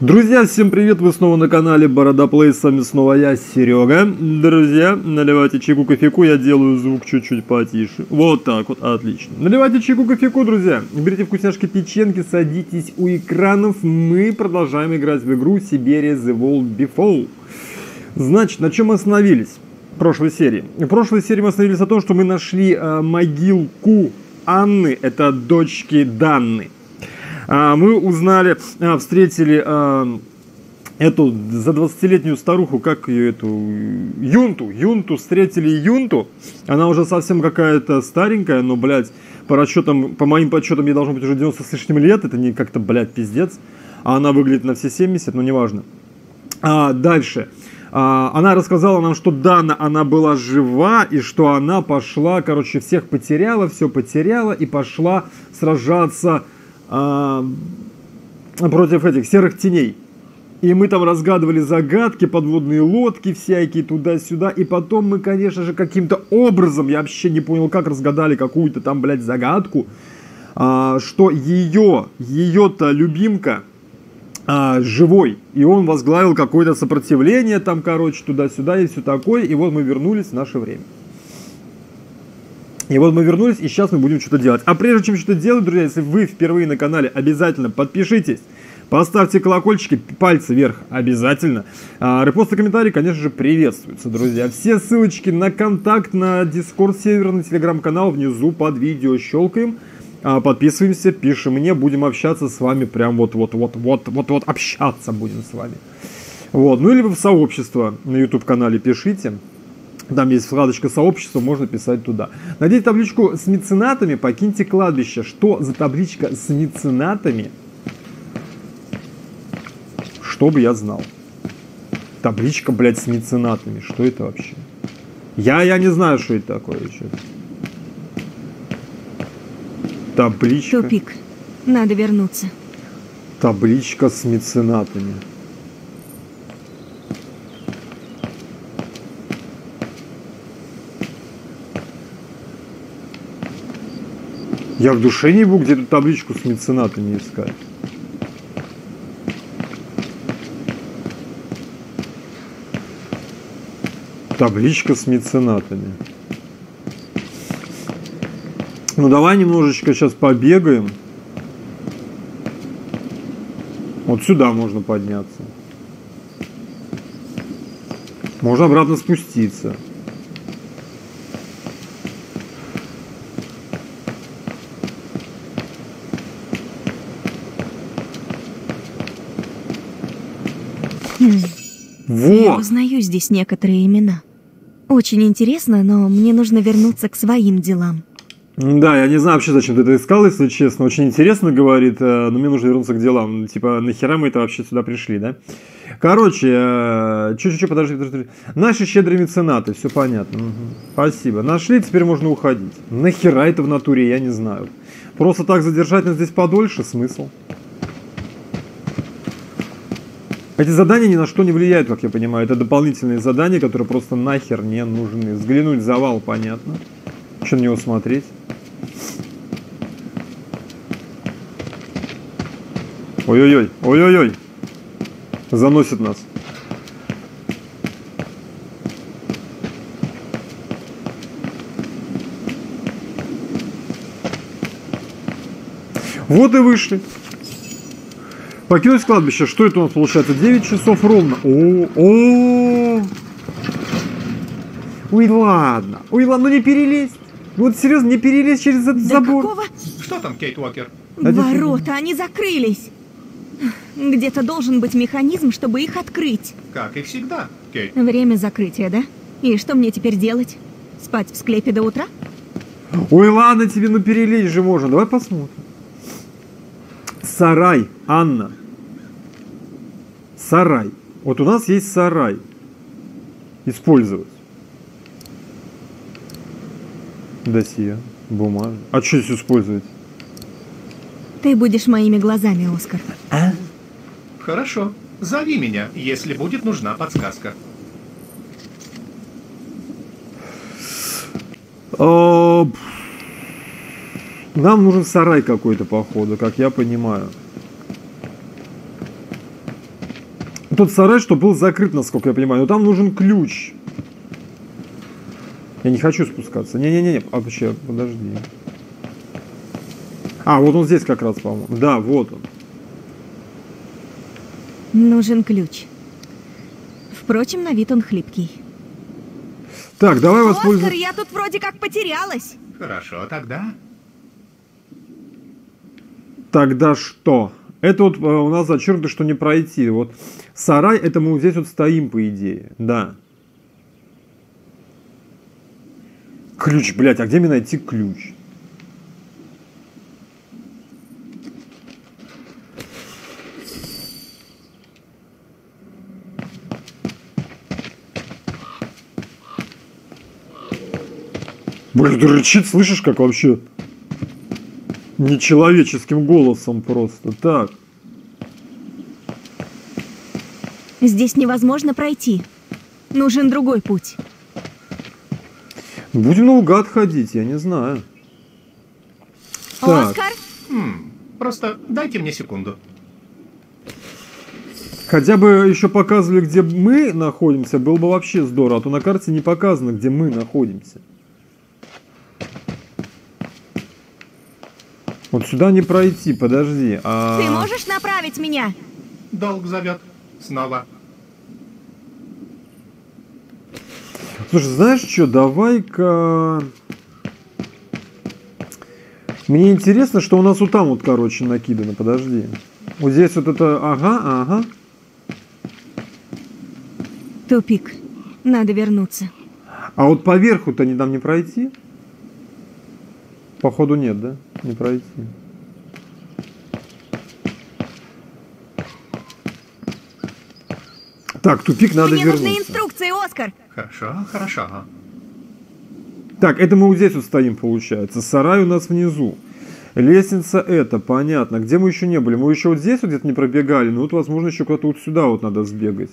Друзья, всем привет! Вы снова на канале Борода Плей, с вами снова я, Серега. Друзья, наливайте чайку кофейку, я делаю звук чуть-чуть потише. Вот так вот, отлично. Наливайте чайку кофейку, друзья. Берите вкусняшки печеньки, садитесь у экранов. Мы продолжаем играть в игру Сибири The World Before. Значит, на чем мы остановились? В прошлой серии. В прошлой серии мы остановились на том, что мы нашли э, могилку Анны, это дочки Данны. А, мы узнали, а, встретили а, эту за 20-летнюю старуху, как ее эту, Юнту, Юнту, встретили Юнту, она уже совсем какая-то старенькая, но, блядь, по расчетам, по моим подсчетам, ей должно быть уже 90 с лишним лет, это не как-то, блядь, пиздец, а она выглядит на все 70, но неважно. А, дальше. А, она рассказала нам, что Дана, она была жива, и что она пошла, короче, всех потеряла, все потеряла, и пошла сражаться а, против этих серых теней. И мы там разгадывали загадки, подводные лодки всякие туда-сюда. И потом мы, конечно же, каким-то образом, я вообще не понял, как разгадали какую-то там, блядь, загадку, а, что ее, ее-то любимка а, живой. И он возглавил какое-то сопротивление там, короче, туда-сюда и все такое. И вот мы вернулись в наше время. И вот мы вернулись, и сейчас мы будем что-то делать. А прежде чем что-то делать, друзья, если вы впервые на канале, обязательно подпишитесь. Поставьте колокольчики, пальцы вверх обязательно. А, репосты, комментарии, конечно же, приветствуются, друзья. Все ссылочки на контакт, на дискорд сервер, на телеграм-канал внизу под видео щелкаем. А, подписываемся, пишем мне, будем общаться с вами прям вот-вот-вот-вот-вот-вот общаться будем с вами. Вот, ну или в сообщество на YouTube канале пишите. Там есть вкладочка сообщества, можно писать туда. Найдите табличку с меценатами, покиньте кладбище. Что за табличка с меценатами? Чтобы я знал. Табличка, блядь, с меценатами. Что это вообще? Я, я не знаю, что это такое еще. Табличка. Тупик. Надо вернуться. Табличка с меценатами. Я в душе не буду где-то табличку с меценатами искать. Табличка с меценатами. Ну давай немножечко сейчас побегаем. Вот сюда можно подняться. Можно обратно спуститься. Хм. Я узнаю здесь некоторые имена. Очень интересно, но мне нужно вернуться к своим делам. Да, я не знаю вообще, зачем ты это искал, если честно. Очень интересно, говорит, э, но мне нужно вернуться к делам. Типа, нахера мы это вообще сюда пришли, да? Короче, э, чуть-чуть, подожди, подожди. Наши щедрые меценаты, все понятно. Угу. Спасибо. Нашли, теперь можно уходить. Нахера это в натуре, я не знаю. Просто так задержать нас здесь подольше, смысл? Эти задания ни на что не влияют, как я понимаю. Это дополнительные задания, которые просто нахер не нужны. Взглянуть завал, понятно. Что на него смотреть? Ой-ой-ой, ой-ой-ой. Заносит нас. Вот и вышли. Покинуть кладбище. Что это у нас получается? 9 часов ровно. О, о. Ой, ладно. Ой, ладно, ну не перелезть. Вот серьезно, не перелезть через этот да забор. Какого? Что там, Кейт Уокер? Ворота, они закрылись. Где-то должен быть механизм, чтобы их открыть. Как и всегда, Кейт. Время закрытия, да? И что мне теперь делать? Спать в склепе до утра? Ой, ладно тебе, ну перелезть же можно. Давай посмотрим. Сарай, Анна. Сарай. Вот у нас есть сарай. Использовать. Досье. Бумага. А что здесь использовать? Ты будешь моими глазами, Оскар. А? Хорошо. Зови меня, если будет нужна подсказка. А, Нам нужен сарай какой-то, походу, как я понимаю. Тот сарай, что был закрыт, насколько я понимаю. Но там нужен ключ. Я не хочу спускаться. Не-не-не, а вообще, подожди. А, вот он здесь как раз, по-моему. Да, вот он. Нужен ключ. Впрочем, на вид он хлипкий. Так, давай Оскар, воспользуемся... я тут вроде как потерялась. Хорошо, тогда Тогда что? Это вот э, у нас зачеркнуто, что не пройти. Вот сарай, это мы вот здесь вот стоим, по идее. Да. Ключ, блядь, а где мне найти ключ? Блин, да рычит, слышишь, как вообще? Нечеловеческим голосом просто. Так. Здесь невозможно пройти. Нужен другой путь. Будем наугад ходить, я не знаю. Так. Оскар, Хм, просто дайте мне секунду. Хотя бы еще показывали, где мы находимся, было бы вообще здорово. А то на карте не показано, где мы находимся. Вот сюда не пройти, подожди. А... ты можешь направить меня? Долг зовет. Снова. Слушай, знаешь что, давай-ка... Мне интересно, что у нас вот там вот, короче, накидано, подожди. Вот здесь вот это, ага, ага. Тупик. Надо вернуться. А вот поверху-то не нам не пройти? Походу нет, да? Не пройти. Так, тупик надо Мне вернуться. нужны инструкции, Оскар. Хорошо, хорошо. Так, это мы вот здесь вот стоим, получается. Сарай у нас внизу. Лестница это, понятно. Где мы еще не были? Мы еще вот здесь вот где-то не пробегали. Ну вот, возможно, еще куда-то вот сюда вот надо сбегать.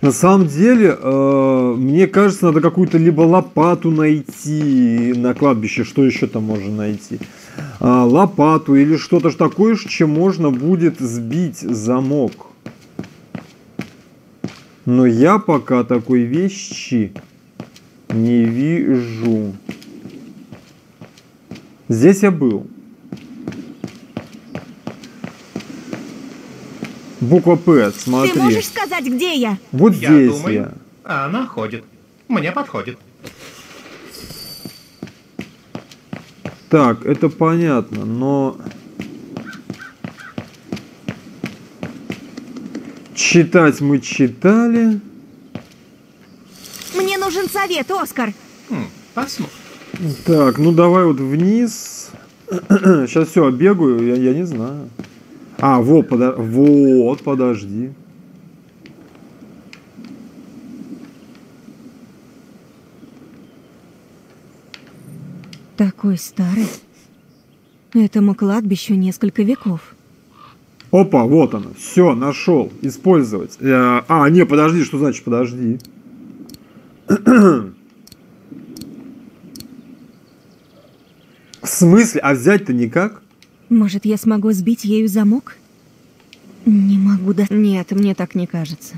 На самом деле, э, мне кажется, надо какую-то либо лопату найти на кладбище. Что еще там можно найти? А, лопату или что-то такое, чем можно будет сбить замок. Но я пока такой вещи не вижу. Здесь я был. Буква П, смотри. Ты можешь сказать, где я? Вот Я здесь думаю, я. а она ходит. Мне подходит. Так, это понятно, но... Читать мы читали. Мне нужен совет, Оскар. Хм, посмотрим. Так, ну давай вот вниз. Сейчас все, оббегаю, я, я не знаю. А, вот, подо... вот, подожди. Такой старый. Этому кладбищу несколько веков. Опа, вот она. Все, нашел. Использовать. Э, А, не, подожди, что значит подожди? В смысле? А взять-то никак? Может, я смогу сбить ею замок? Не могу да... Нет, мне так не кажется.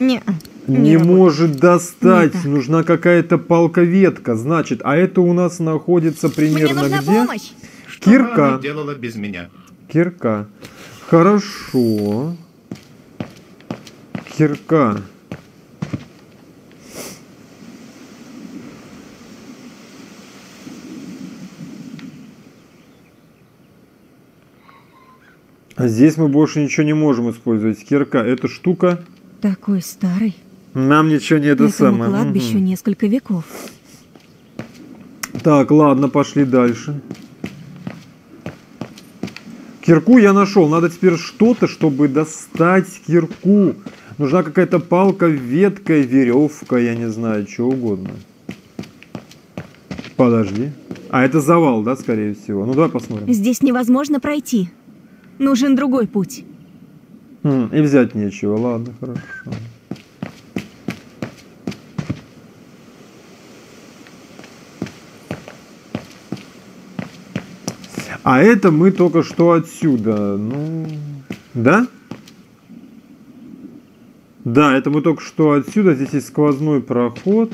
Не, Не, работает. может достать. Не так. Нужна какая-то палка-ветка. Значит, а это у нас находится Мне примерно нужна где? помощь. Что Кирка. делала без меня? Кирка. Хорошо. Кирка. А здесь мы больше ничего не можем использовать. Кирка, эта штука Такой старый. нам ничего не это самое. кладбищу Мгм. несколько веков. Так, ладно, пошли дальше. Кирку я нашел. Надо теперь что-то, чтобы достать кирку. Нужна какая-то палка, ветка, веревка, я не знаю, что угодно. Подожди. А, это завал, да, скорее всего? Ну, давай посмотрим. Здесь невозможно пройти. Нужен другой путь. Хм, и взять нечего, ладно, хорошо. А это мы только что отсюда. Ну, да? Да, это мы только что отсюда. Здесь есть сквозной проход.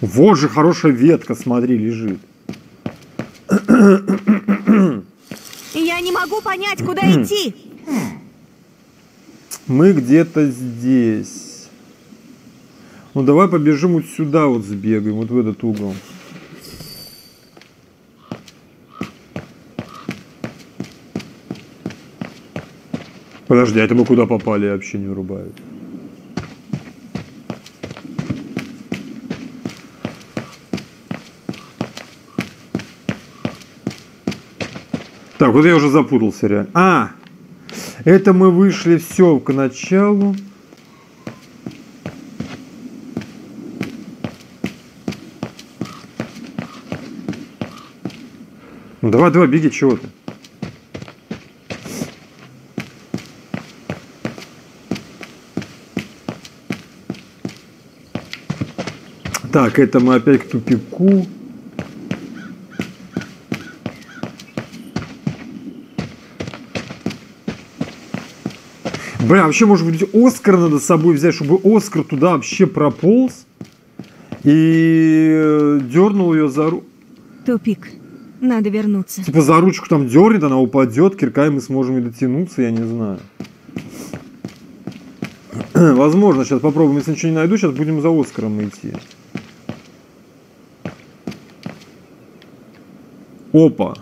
Вот же хорошая ветка, смотри, лежит. Я не могу понять, куда идти. Мы где-то здесь. Ну давай побежим вот сюда вот сбегаем, вот в этот угол. Подожди, а это мы куда попали, я вообще не врубаю. Так, вот я уже запутался реально. А, это мы вышли все к началу. Ну, давай, беги, чего ты? Так, это мы опять к тупику. Бля, вообще, может быть, Оскар надо с собой взять, чтобы Оскар туда вообще прополз и дернул ее за руку. Тупик. Надо вернуться. Типа за ручку там дернет, она упадет, кирка, и мы сможем и дотянуться, я не знаю. Возможно, сейчас попробуем, если ничего не найду, сейчас будем за Оскаром идти. Опа.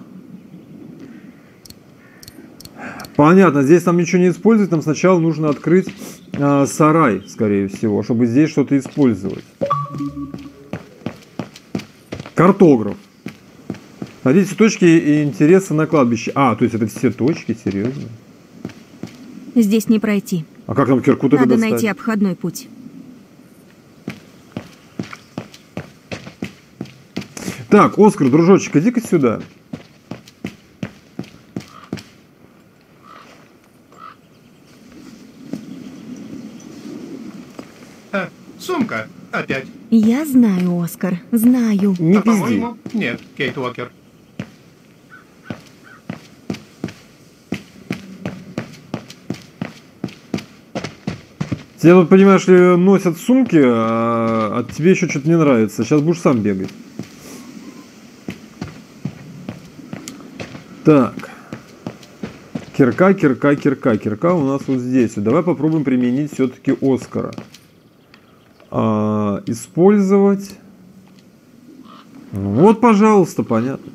Понятно, здесь нам ничего не использовать, нам сначала нужно открыть э, сарай, скорее всего, чтобы здесь что-то использовать. Картограф. Найдите точки интереса на кладбище. А, то есть это все точки, серьезно? Здесь не пройти. А как нам кирку тогда Надо достать? найти обходной путь. Так, Оскар, дружочек, иди-ка сюда. А, сумка. Опять. Я знаю, Оскар. Знаю. Не а, пизди. по-моему, нет, Кейт Уокер. Тебе тут, понимаешь ли, носят сумки, а, а тебе еще что-то не нравится. Сейчас будешь сам бегать. Так. Кирка, кирка, кирка. Кирка у нас вот здесь. Давай попробуем применить все-таки Оскара. А, использовать. Ну вот, пожалуйста, понятно.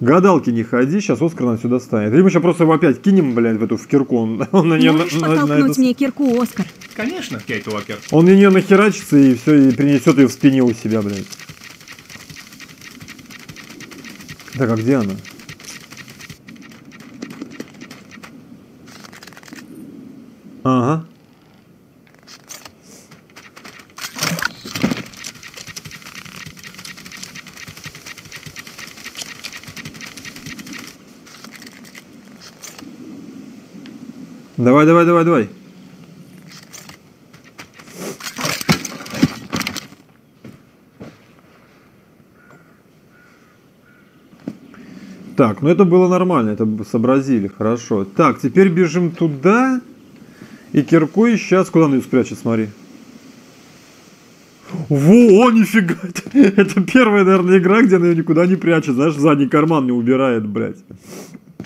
Гадалки не ходи, сейчас Оскар нам сюда станет. Или мы сейчас просто его опять кинем, блядь, в эту в кирку. Он, он на нее Можешь подтолкнуть мне кирку, Оскар? Конечно, Кейт Уокер. Он на нее нахерачится и все, и принесет ее в спине у себя, блядь. Так, а где она? Ага. Давай, давай, давай, давай. Так, ну это было нормально, это сообразили, хорошо. Так, теперь бежим туда. И киркой сейчас... Куда она ее спрячет, смотри. Во, нифига! Это первая, наверное, игра, где она ее никуда не прячет. Знаешь, задний карман не убирает, блядь.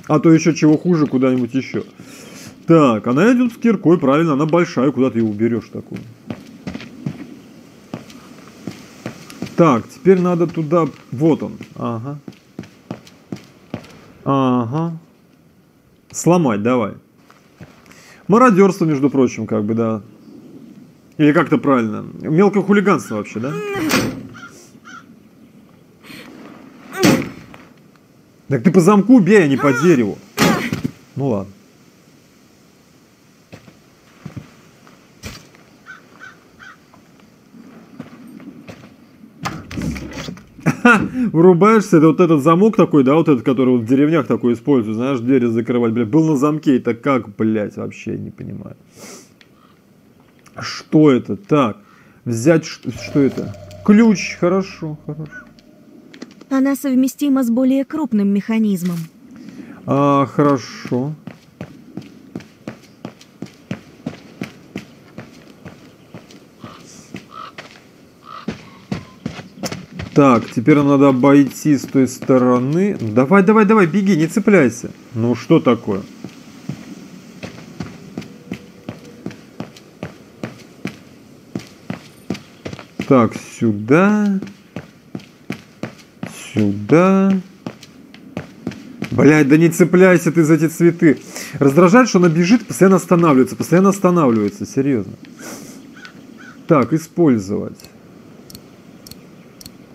А то еще чего хуже, куда-нибудь еще. Так, она идет с киркой, правильно, она большая, куда ты ее уберешь такую? Так, теперь надо туда... Вот он. Ага. Ага. Сломать, давай. Мародерство, между прочим, как бы, да. Или как-то правильно. Мелкое хулиганство вообще, да? Так ты по замку бей, а не по дереву. Ну ладно. Врубаешься, это вот этот замок такой, да, вот этот, который вот в деревнях такой используют, знаешь, двери закрывать, блядь, был на замке, это как, блядь, вообще не понимаю. Что это? Так, взять, что, что это? Ключ, хорошо, хорошо. Она совместима с более крупным механизмом. А, хорошо. Так, теперь надо обойти с той стороны. Давай, давай, давай, беги, не цепляйся. Ну что такое? Так, сюда. Сюда. Блядь, да не цепляйся ты за эти цветы. Раздражает, что она бежит, постоянно останавливается, постоянно останавливается, серьезно. Так, использовать.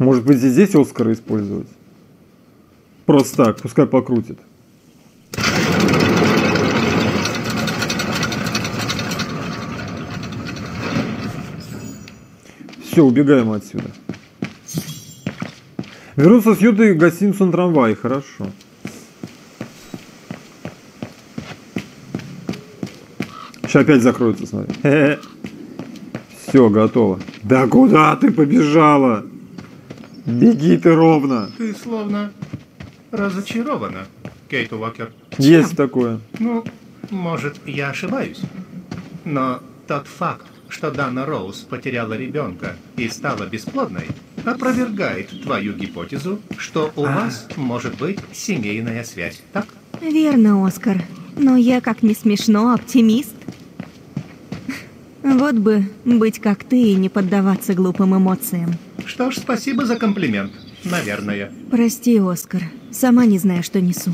Может быть, здесь Оскара использовать? Просто так, пускай покрутит. Все, убегаем отсюда. Вернуться с Ютой в гостиницу на трамвае, хорошо. Сейчас опять закроется, смотри. Все, готово. Да куда ты побежала? Беги ты ровно. Ты словно разочарована, Кейт Уокер. Есть такое. Ну, может, я ошибаюсь. Но тот факт, что Дана Роуз потеряла ребенка и стала бесплодной, опровергает твою гипотезу, что у вас может быть семейная связь, так? Верно, Оскар. Но я, как не смешно, оптимист. Вот бы быть как ты и не поддаваться глупым эмоциям. Что ж, спасибо за комплимент. Наверное. Прости, Оскар. Сама не знаю, что несу.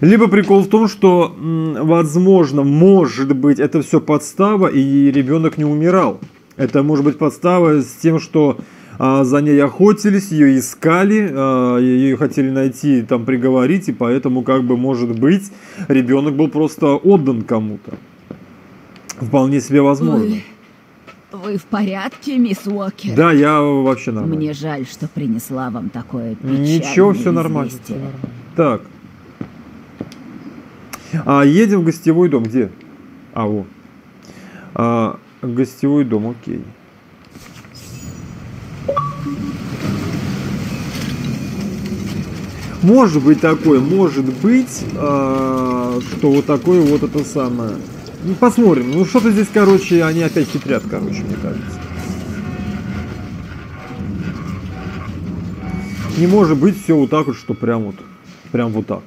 Либо прикол в том, что, возможно, может быть, это все подстава, и ребенок не умирал. Это может быть подстава с тем, что а, за ней охотились, ее искали, а, ее хотели найти, там приговорить, и поэтому, как бы, может быть, ребенок был просто отдан кому-то. Вполне себе возможно. Вы, вы в порядке, мисс Уокер? Да, я вообще нормально. Мне жаль, что принесла вам такое печальное Ничего, все нормально. известие. нормально. Так. А, едем в гостевой дом. Где? А, во. А, гостевой дом, окей. Может быть такое, может быть, а, что вот такое вот это самое. Ну, посмотрим. Ну, что-то здесь, короче, они опять хитрят, короче, мне кажется. Не может быть все вот так вот, что прям вот, прям вот так.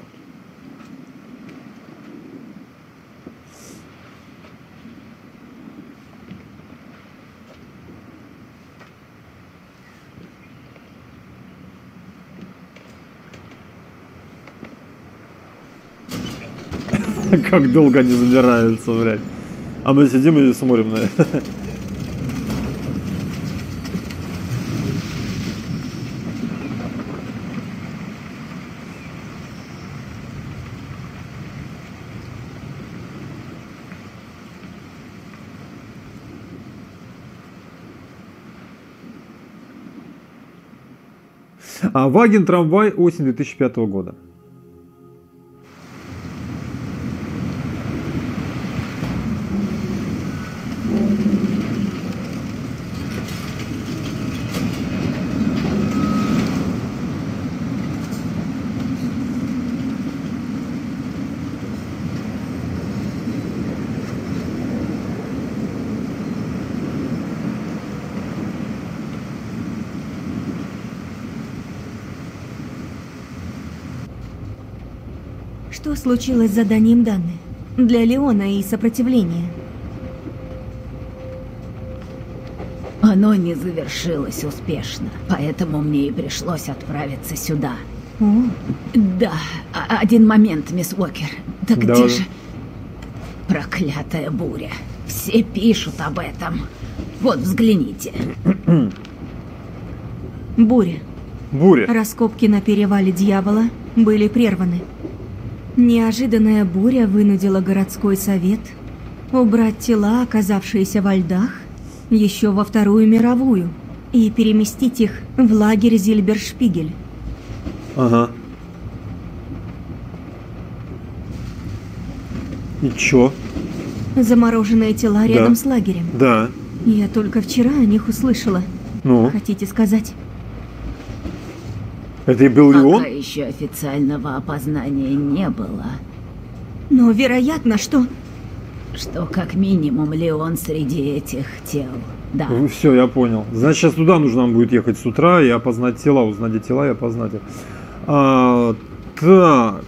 Как долго они забираются, блядь. А мы сидим и смотрим на это. А Ваген трамвай осень 2005 года. Что случилось с заданием Данны? Для Леона и сопротивления. Оно не завершилось успешно, поэтому мне и пришлось отправиться сюда. О, Да, а- один момент, мисс Уокер. Да где же... Проклятая буря. Все пишут об этом. Вот, взгляните. буря. Буря. Раскопки на перевале Дьявола были прерваны. Неожиданная буря вынудила городской совет убрать тела, оказавшиеся во льдах, еще во Вторую мировую, и переместить их в лагерь Зильбершпигель. Ага. И чё? Замороженные тела Да. рядом с лагерем. Да. Я только вчера о них услышала. Ну, Хотите сказать? Это и был Леон? Пока еще официального опознания не было. Но вероятно, что... Что как минимум Леон среди этих тел. Да. Все, я понял. Значит, сейчас туда нужно нам будет ехать с утра и опознать тела, узнать где тела и опознать их. А, так.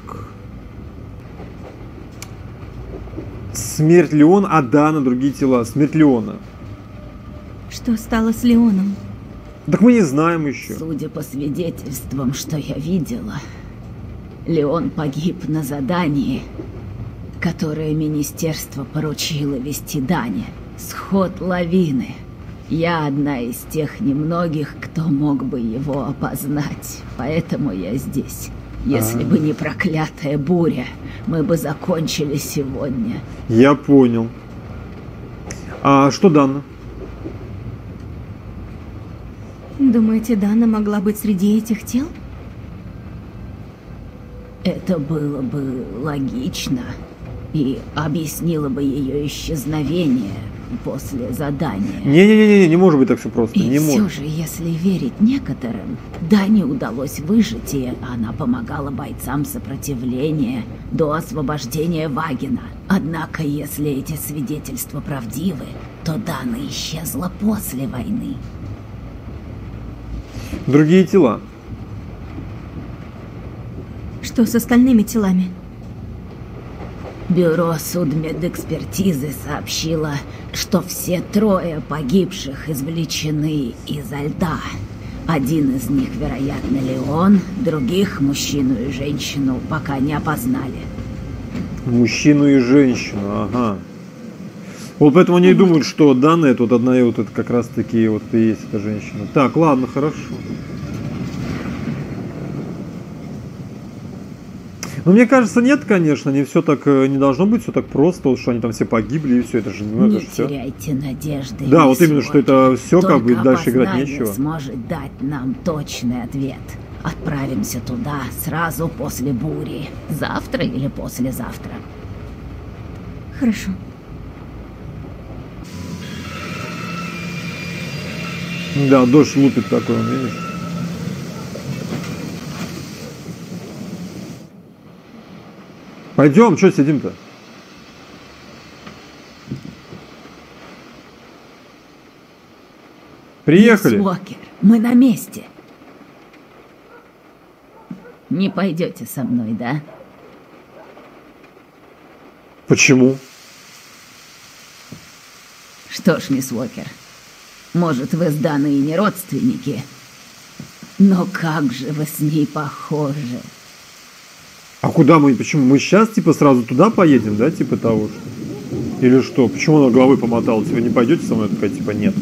Смерть Леона, а да, на другие тела. Смерть Леона. Что стало с Леоном? Так мы не знаем еще. Судя по свидетельствам, что я видела, Леон погиб на задании, которое министерство поручило вести Дане. Сход лавины. Я одна из тех немногих, кто мог бы его опознать, поэтому я здесь. Если бы не проклятая буря, мы бы закончили сегодня. Я понял. А что Дана? Думаете, Дана могла быть среди этих тел? Это было бы логично и объяснило бы ее исчезновение после задания. Не-не-не, не может быть так все просто. И не все может. же, если верить некоторым, Дане удалось выжить, и она помогала бойцам сопротивления до освобождения Вагина. Однако, если эти свидетельства правдивы, то Дана исчезла после войны. Другие тела. Что с остальными телами? Бюро судмедэкспертизы сообщило, что все трое погибших извлечены изо льда. Один из них, вероятно, Леон, других, мужчину и женщину, пока не опознали. Мужчину и женщину, ага. Вот поэтому они и думают, что данная тут одна и вот это как раз таки вот и есть эта женщина. Так, ладно, хорошо. Ну, мне кажется, нет, конечно, не все так, э, не должно быть все так просто, вот, что они там все погибли и все, это же, ну, Не это же все. теряйте надежды. Да, вот именно, что это все как бы дальше играть нечего. сможет дать нам точный ответ. Отправимся туда сразу после бури. Завтра или послезавтра. Хорошо. Да, дождь лупит такой, он, видишь? Пойдем, что сидим-то? Приехали. Мисс Уокер, мы на месте. Не пойдете со мной, да? Почему? Что ж, мисс Уокер, может, вы с Даной не родственники, но как же вы с ней похожи. А куда мы, почему? Мы сейчас типа сразу туда поедем, да, типа того что? Или что? Почему она головой помотала? Типа не пойдете со мной? Такая типа нет.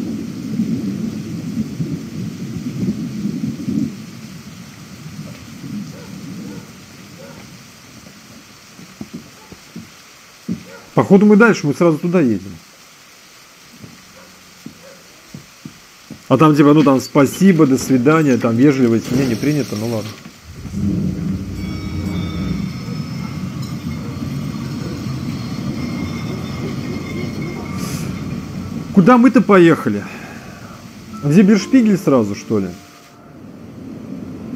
Походу мы дальше, мы сразу туда едем. А там типа, ну там спасибо, до свидания, там вежливость мне не принято, ну ладно. Куда мы-то поехали? В Зиблершпигель сразу, что ли?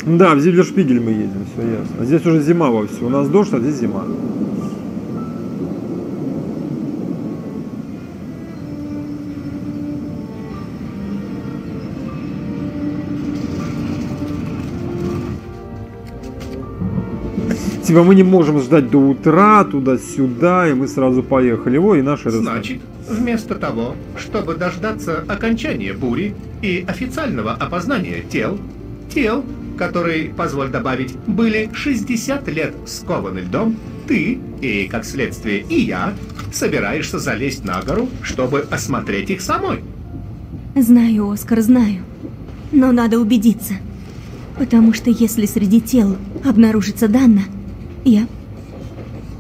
Да, в Зиблершпигель мы едем, все ясно. Здесь уже зима вовсю. У нас дождь, а здесь зима. Типа мы не можем ждать до утра, туда-сюда, и мы сразу поехали. Ой, и наши. Значит, вместо того, чтобы дождаться окончания бури и официального опознания тел, тел, которые, позволь добавить, были 60 лет скованы льдом, ты и, как следствие, и я собираешься залезть на гору, чтобы осмотреть их самой. Знаю, Оскар, знаю. Но надо убедиться. Потому что если среди тел обнаружится Данна, я...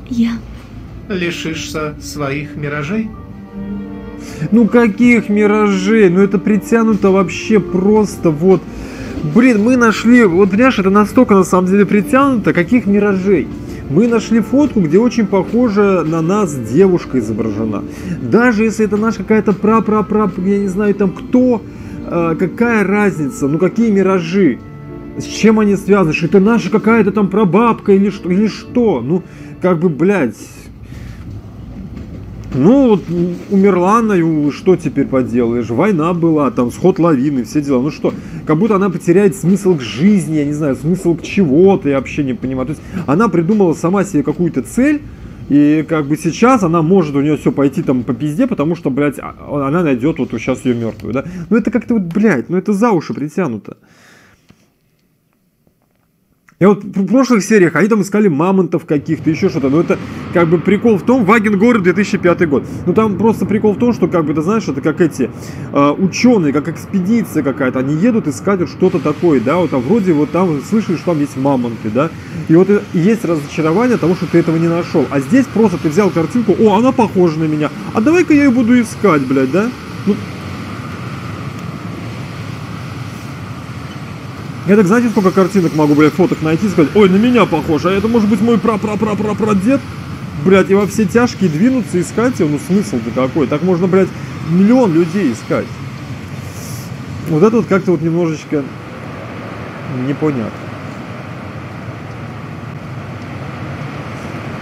Я... Лишишься своих миражей? Ну каких миражей? Ну это притянуто вообще просто вот. Блин, мы нашли, вот понимаешь, это настолько на самом деле притянуто, каких миражей? Мы нашли фотку, где очень похожа на нас девушка изображена. Даже если это наша какая-то пра-пра-пра, я не знаю там кто, э, какая разница, ну какие миражи? С чем они связаны? Что это наша какая-то там прабабка или что? Или что? Ну, как бы, блядь, ну, вот умерла она, и что теперь поделаешь? Война была, там, сход лавины, все дела. Ну что, как будто она потеряет смысл к жизни, я не знаю, смысл к чего-то, я вообще не понимаю. То есть она придумала сама себе какую-то цель, и как бы сейчас она может у нее все пойти там по пизде, потому что, блядь, а, она найдет вот сейчас ее мертвую, да? Ну это как-то вот, блядь, ну это за уши притянуто. И вот в прошлых сериях они там искали мамонтов каких-то, еще что-то. Но это как бы прикол в том, Ваген город 2005 год. Ну там просто прикол в том, что как бы ты знаешь, это как эти э, ученые, как экспедиция какая-то. Они едут искать что-то такое, да, вот а вроде вот там слышали, что там есть мамонты, да. И вот есть разочарование того, что ты этого не нашел. А здесь просто ты взял картинку, о, она похожа на меня. А давай-ка я ее буду искать, блядь, да? Ну, Я так знаете, сколько картинок могу, блядь, фоток найти и сказать, ой, на меня похож, а это может быть мой пра пра пра пра пра дед блядь, и во все тяжкие двинуться, искать его, ну смысл-то какой? Так можно, блядь, миллион людей искать. Вот это вот как-то вот немножечко непонятно.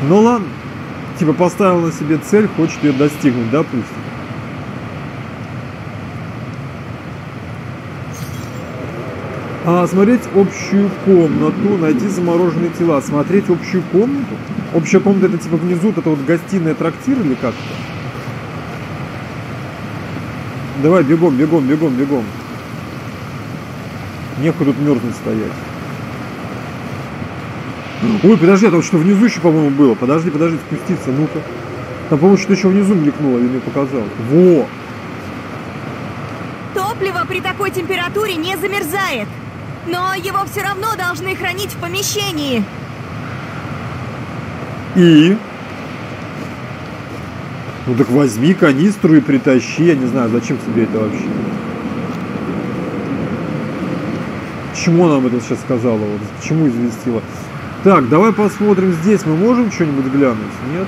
Ну ладно, типа поставил на себе цель, хочет ее достигнуть, допустим. А, смотреть общую комнату, найти замороженные тела. Смотреть общую комнату? Общая комната это типа внизу, это вот гостиная трактир или как-то? Давай, бегом, бегом, бегом, бегом. Нехуй тут мерзнуть стоять. Ой, подожди, а там что внизу еще, по-моему, было. Подожди, подожди, спуститься, ну-ка. Там, по-моему, что-то еще внизу мелькнуло, или мне показал. Во! Топливо при такой температуре не замерзает. Но его все равно должны хранить в помещении. И? Ну так возьми канистру и притащи. Я не знаю, зачем тебе это вообще. Почему она об этом сейчас сказала? Вот, почему известила? Так, давай посмотрим здесь. Мы можем что-нибудь глянуть? Нет?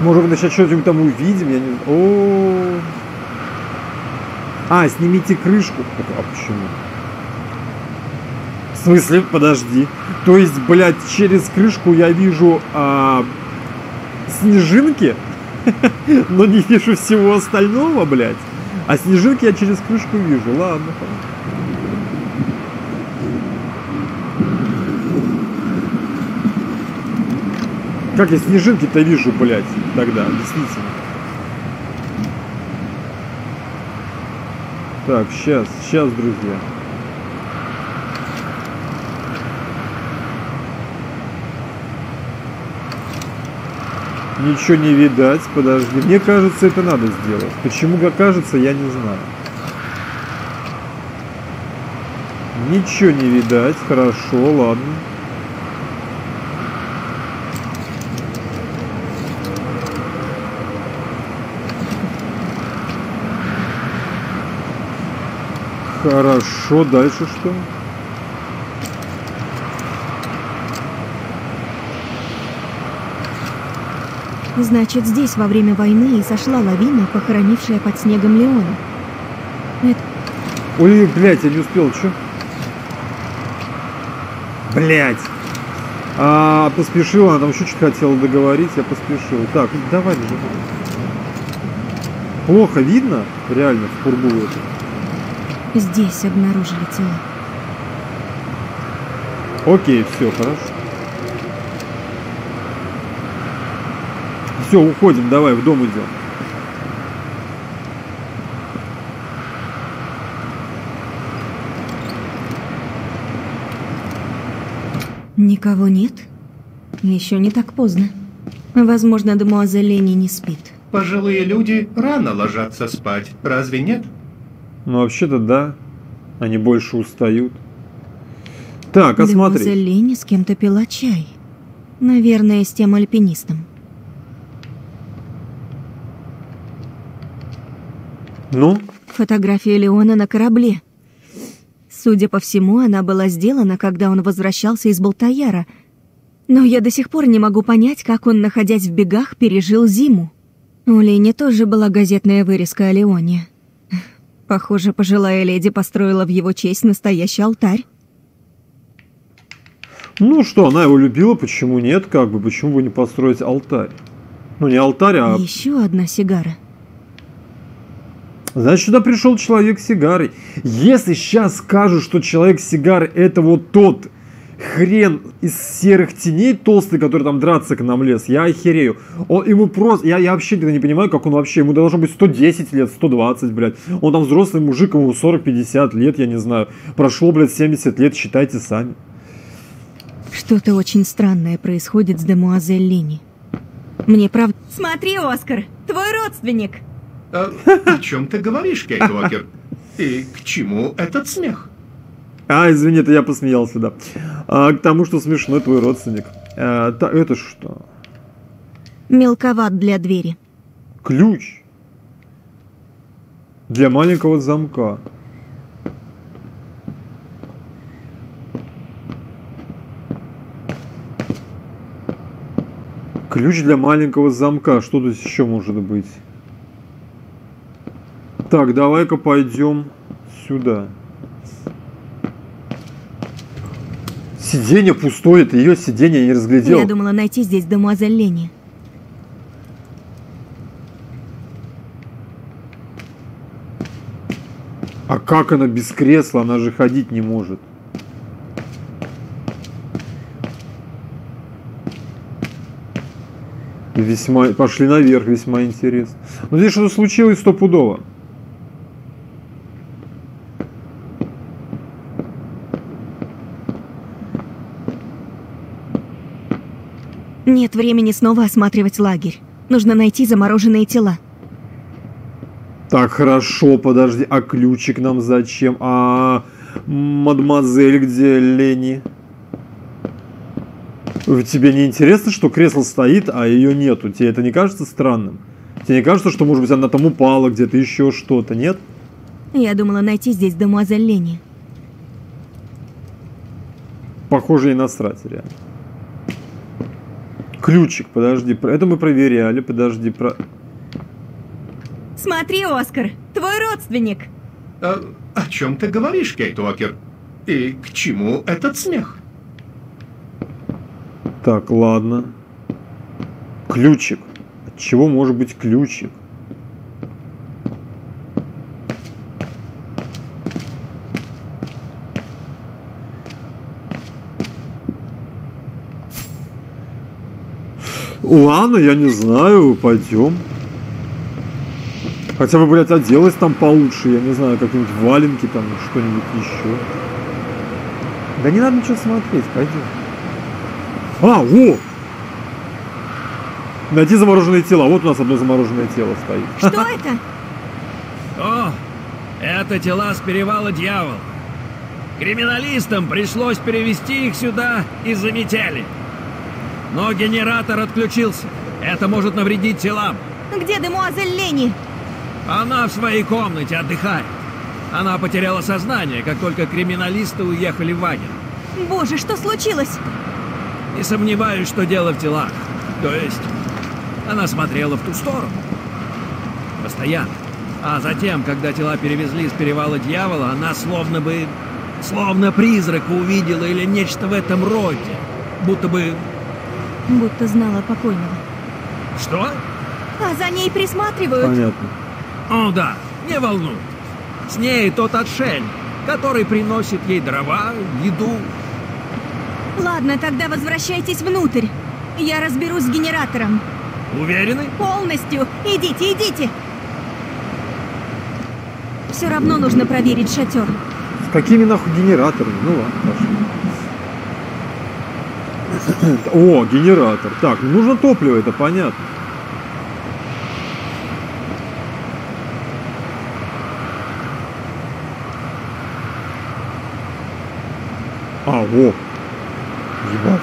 Может быть, сейчас что-нибудь там увидим, я не знаю. О, А, снимите крышку. А почему? В смысле, подожди. То есть, блядь, через крышку я вижу а, снежинки, но не вижу всего остального, блядь. А снежинки я через крышку вижу. Ладно, хорошо. Как я снежинки-то вижу, блядь, тогда, действительно. Так, сейчас, сейчас, друзья. Ничего не видать, подожди. Мне кажется, это надо сделать. Почему как кажется, я не знаю. Ничего не видать, хорошо, ладно. Хорошо, дальше что? Значит, здесь во время войны и сошла лавина, похоронившая под снегом Леона. Это... Ой, блядь, я не успел, что? Блядь. А, поспешила, она там еще что-то хотела договорить, я поспешил. Так, давай же. Плохо видно, реально, в пургу это. Здесь обнаружили тело. Окей, все, хорошо. Все, уходим, давай, в дом идем. Никого нет? Еще не так поздно. Возможно, Демуазель Лени не спит. Пожилые люди рано ложатся спать, разве нет? Ну, вообще-то да. Они больше устают. Так, а смотри. Демуазель Лени с кем-то пила чай. Наверное, с тем альпинистом. Ну? Фотография Леона на корабле. Судя по всему, она была сделана, когда он возвращался из Болтаяра. Но я до сих пор не могу понять, как он, находясь в бегах, пережил зиму. У Лени тоже была газетная вырезка о Леоне. Похоже, пожилая леди построила в его честь настоящий алтарь. Ну что, она его любила, почему нет, как бы, почему бы не построить алтарь? Ну, не алтарь, а... Еще одна сигара. Значит, сюда пришел человек с сигарой. Если сейчас скажут, что человек с сигарой это вот тот хрен из серых теней толстый, который там драться к нам лез, я охерею. Он ему просто, я, я вообще не понимаю, как он вообще, ему должно быть 110 лет, 120, блядь. Он там взрослый мужик, ему 40-50 лет, я не знаю. Прошло, блядь, 70 лет, считайте сами. Что-то очень странное происходит с демуазель Лини. Мне правда... Смотри, Оскар, твой родственник! А, о чем ты говоришь, Кейт Уокер? И к чему этот смех? А, извини, это я посмеялся, да. А, к тому, что смешной твой родственник. А, та, это что? Мелковат для двери. Ключ. Для маленького замка. Ключ для маленького замка. Что тут еще может быть? Так, давай-ка пойдем сюда. Сиденье пустое, это ее сиденье, не разглядел. Я думала найти здесь демуазель Лени. А как она без кресла? Она же ходить не может. Весьма... Пошли наверх, весьма интересно. Но здесь что-то случилось стопудово. Нет времени снова осматривать лагерь. Нужно найти замороженные тела. Так, хорошо, подожди. А ключик нам зачем? А мадемуазель где Лени? Тебе не интересно, что кресло стоит, а ее нету? Тебе это не кажется странным? Тебе не кажется, что, может быть, она там упала где-то, еще что-то, нет? Я думала найти здесь демуазель Лени. Похоже, ей насрать, реально. Ключик, подожди, это мы проверяли, подожди, про... Смотри, Оскар, твой родственник. А, о чем ты говоришь, Кейт Уокер? И к чему этот смех? Так, ладно. Ключик. От чего может быть ключик? Ладно, я не знаю, пойдем. Хотя бы, блядь, оделась там получше, я не знаю, какие-нибудь валенки там, что-нибудь еще. Да не надо ничего смотреть, пойдем. А, во! Найди замороженные тела. Вот у нас одно замороженное тело стоит. Что это? О, это тела с перевала Дьявол. Криминалистам пришлось перевести их сюда из-за метели. Но генератор отключился. Это может навредить телам. Где демуазель Лени? Она в своей комнате отдыхает. Она потеряла сознание, как только криминалисты уехали в лагерь. Боже, что случилось? Не сомневаюсь, что дело в телах. То есть, она смотрела в ту сторону. Постоянно. А затем, когда тела перевезли с перевала дьявола, она словно бы... Словно призрака увидела или нечто в этом роде. Будто бы... Будто знала покойного. Что? А за ней присматривают. Понятно. О, да, не волнуй. С ней тот отшельник, который приносит ей дрова, еду. Ладно, тогда возвращайтесь внутрь. Я разберусь с генератором. Уверены? Полностью. Идите, идите. Все равно нужно проверить шатер. С какими нахуй генераторами? Ну ладно, пошли. О, генератор. Так, ну нужно топливо, это понятно. А, во. Ебать.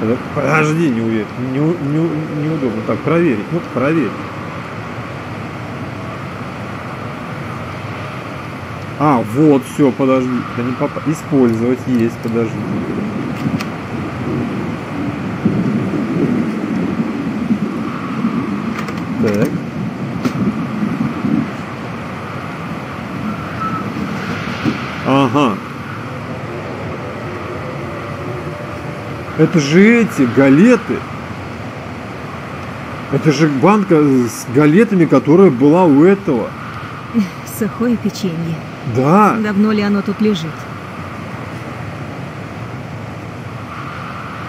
Подо- Подожди, не уверен. Не, не- неудобно. Так, проверить. Ну, проверить. А, вот, все, подожди. Использовать есть, подожди. Так. Ага. Это же эти галеты. Это же банка с галетами, которая была у этого. Сухое печенье. Да. Давно ли оно тут лежит?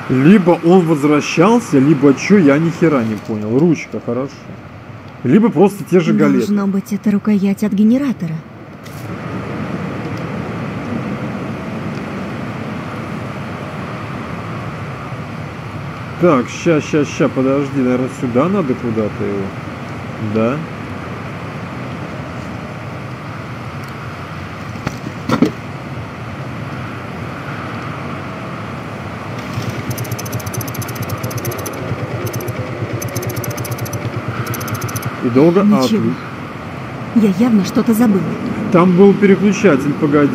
Либо он возвращался, либо что, я ни хера не понял. Ручка, хорошо. Либо просто те же галеты. Должно быть, это рукоять от генератора. Так, ща, ща, ща, подожди, наверное, сюда надо куда-то его. Да. И долго? Ничего. Я явно что-то забыла. Там был переключатель, погоди.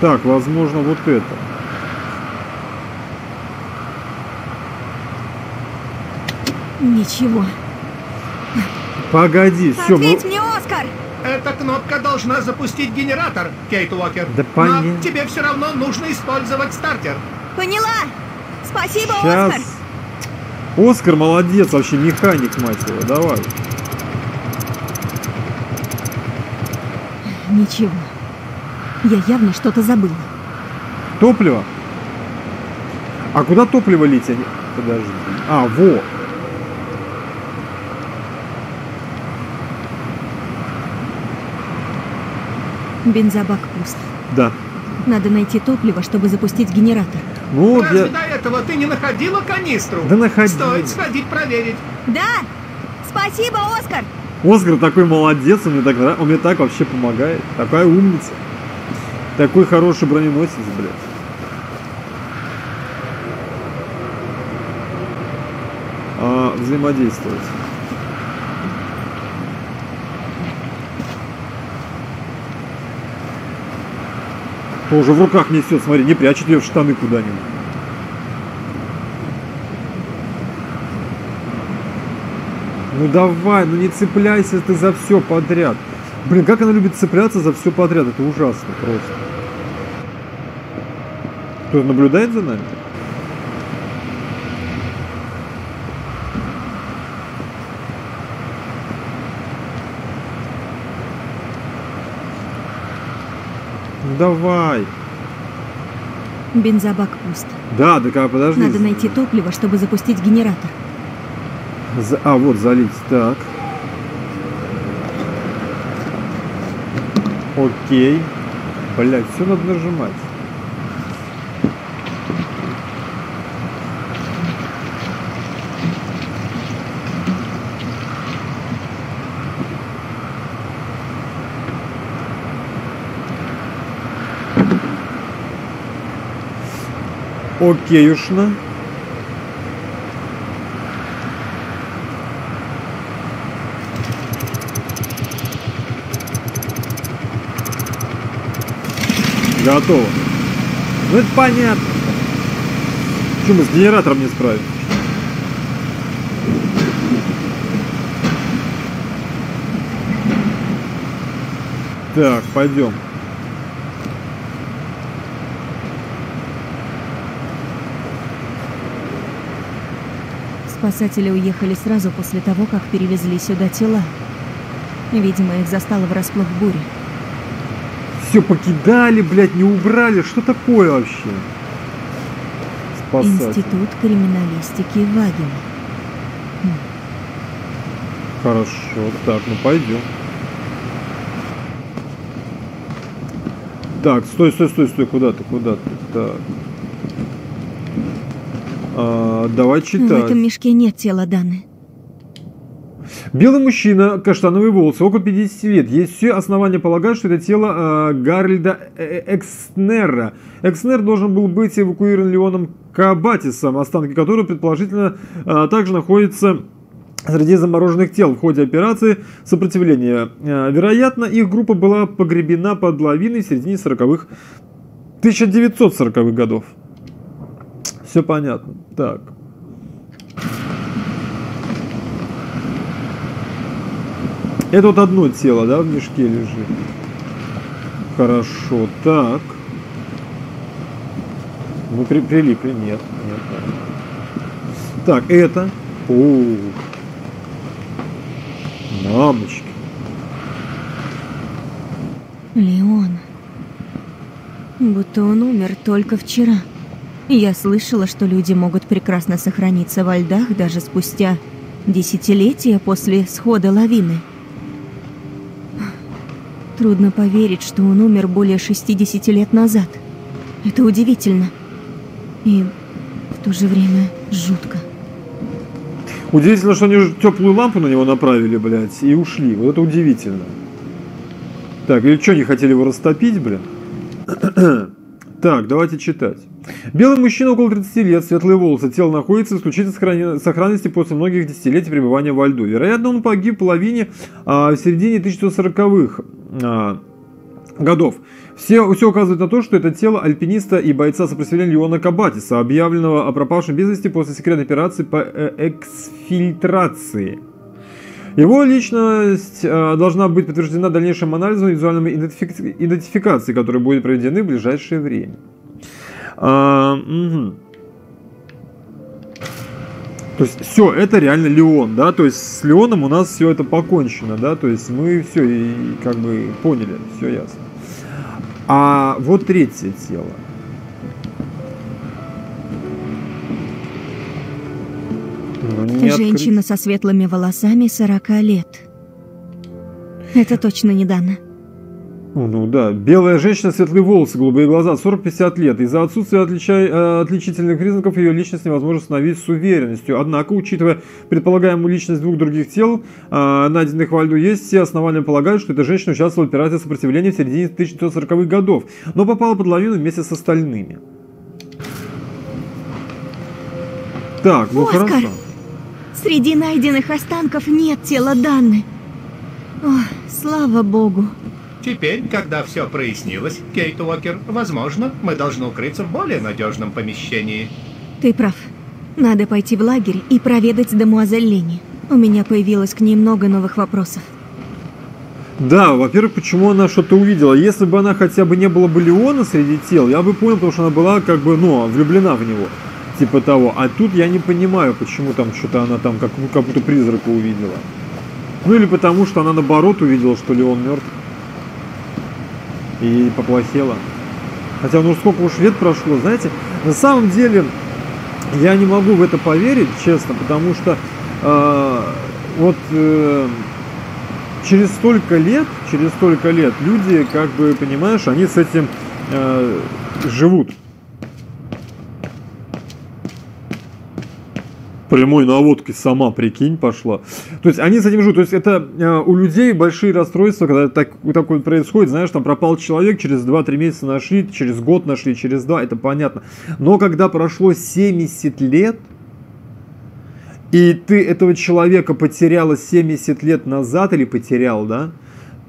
Так, возможно, вот это. Ничего. Погоди, все, Ответь мне, Оскар! Эта кнопка должна запустить генератор, Кейт Уокер. Да Но понятно. тебе все равно нужно использовать стартер. Поняла! Спасибо, Оскар! сейчас. Оскар молодец, вообще механик, мать его, давай. Ничего. Я явно что-то забыла. Топливо? А куда топливо лить? Не- Подожди. А, во. Бензобак пуст. Да. Надо найти топливо, чтобы запустить генератор. Вот Разве я... до этого ты не находила канистру? Да находила. Стоит сходить проверить. Да! Спасибо, Оскар! Оскар такой молодец, он мне так, он мне так вообще помогает. Такая умница. Такой хороший броненосец, блядь. А, взаимодействовать. Тоже в руках несет, смотри, не прячет ее в штаны куда-нибудь. Ну давай, ну не цепляйся ты за все подряд. Блин, как она любит цепляться за все подряд, это ужасно просто. Кто-то наблюдает за нами? Ну давай. Бензобак пуст. Да, так а подожди. Надо найти топливо, чтобы запустить генератор. За- А, вот, залить. Так. Окей. Блять, все надо нажимать. Окейушно. Готово. Ну это понятно. Что мы с генератором не справимся? Так, пойдем. Спасатели уехали сразу после того, как перевезли сюда тела. Видимо, их застала врасплох буря. Все покидали, блядь, не убрали. Что такое вообще? Спасатели. Институт криминалистики Вагина. Хорошо, так, ну пойдем. Так, стой, стой, стой, стой, куда ты, куда ты? Так. А, давай В читать. этом мешке нет тела Даны. Белый мужчина, каштановые волосы, около 50 лет. Есть все основания полагать, что это тело э, Гарольда э, Экснера. Экснер должен был быть эвакуирован Леоном Кабатисом, останки которого, предположительно, э, также находятся среди замороженных тел в ходе операции сопротивления. Э, вероятно, их группа была погребена под лавиной в середине 40-х, 1940-х годов. Все понятно. Так. Это вот одно тело, да, в мешке лежит. Хорошо, так. Мы при прилипли, нет, нет. Так, это. О, мамочки. Леон. Будто он умер только вчера. Я слышала, что люди могут прекрасно сохраниться во льдах даже спустя десятилетия после схода лавины. Трудно поверить, что он умер более 60 лет назад. Это удивительно. И в то же время жутко. Удивительно, что они теплую лампу на него направили, блядь, и ушли. Вот это удивительно. Так, или что, не хотели его растопить, блин? так, давайте читать. Белый мужчина около 30 лет, светлые волосы, тело находится в исключительной сохранности после многих десятилетий пребывания во льду. Вероятно, он погиб в половине а, в середине 1940-х а, годов. Все, все указывает на то, что это тело альпиниста и бойца сопротивления Леона Кабатиса, объявленного о пропавшем без вести после секретной операции по э, эксфильтрации. Его личность э, должна быть подтверждена дальнейшим анализом и визуальной идентифи- идентификацией, которые будут проведены в ближайшее время. А, угу. То есть все, это реально Леон, да, то есть с Леоном у нас все это покончено, да, то есть мы все и как бы поняли, все ясно. А вот третье тело. Ну, Женщина открыть. со светлыми волосами 40 лет. Это точно не Дана. Ну да, белая женщина, светлые волосы, голубые глаза, 40-50 лет. Из-за отсутствия отличай, э, отличительных признаков ее личность невозможно установить с уверенностью. Однако, учитывая предполагаемую личность двух других тел, э, найденных во льду, есть все основания полагать, что эта женщина участвовала в операции сопротивления в середине 1940-х годов, но попала под лавину вместе с остальными. Так, ну Оскар! хорошо. Среди найденных останков нет тела Данны. О, слава богу. Теперь, когда все прояснилось, Кейт Уокер, возможно, мы должны укрыться в более надежном помещении. Ты прав. Надо пойти в лагерь и проведать Дамуазель Лени. У меня появилось к ней много новых вопросов. Да, во-первых, почему она что-то увидела. Если бы она хотя бы не было бы Леона среди тел, я бы понял, потому что она была как бы, ну, влюблена в него. Типа того. А тут я не понимаю, почему там что-то она там как, как будто призрака увидела. Ну или потому, что она наоборот увидела, что Леон мертв и поплохело. Хотя ну сколько уж лет прошло, знаете, на самом деле я не могу в это поверить, честно, потому что э, вот э, через столько лет, через столько лет люди, как бы, понимаешь, они с этим э, живут. Прямой наводкой сама, прикинь, пошла. То есть они с этим живут. То есть это э, у людей большие расстройства, когда так, такое происходит, знаешь, там пропал человек, через 2-3 месяца нашли, через год нашли, через 2, это понятно. Но когда прошло 70 лет, и ты этого человека потеряла 70 лет назад или потерял, да,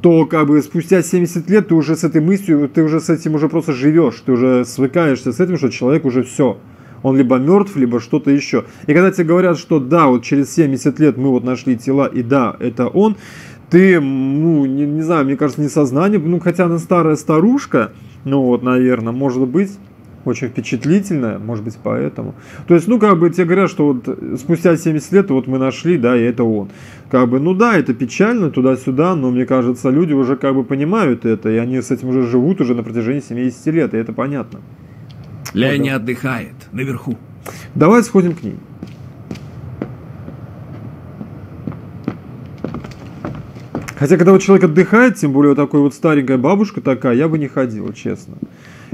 то как бы спустя 70 лет ты уже с этой мыслью, ты уже с этим уже просто живешь, ты уже свыкаешься с этим, что человек уже все он либо мертв, либо что-то еще. И когда тебе говорят, что да, вот через 70 лет мы вот нашли тела, и да, это он, ты, ну, не, не знаю, мне кажется, не сознание, ну, хотя она старая старушка, ну, вот, наверное, может быть, очень впечатлительная, может быть, поэтому. То есть, ну, как бы тебе говорят, что вот спустя 70 лет вот мы нашли, да, и это он. Как бы, ну да, это печально туда-сюда, но мне кажется, люди уже как бы понимают это, и они с этим уже живут уже на протяжении 70 лет, и это понятно. Леня отдыхает наверху. Давай сходим к ней. Хотя, когда вот человек отдыхает, тем более вот такой вот старенькая бабушка такая, я бы не ходил, честно.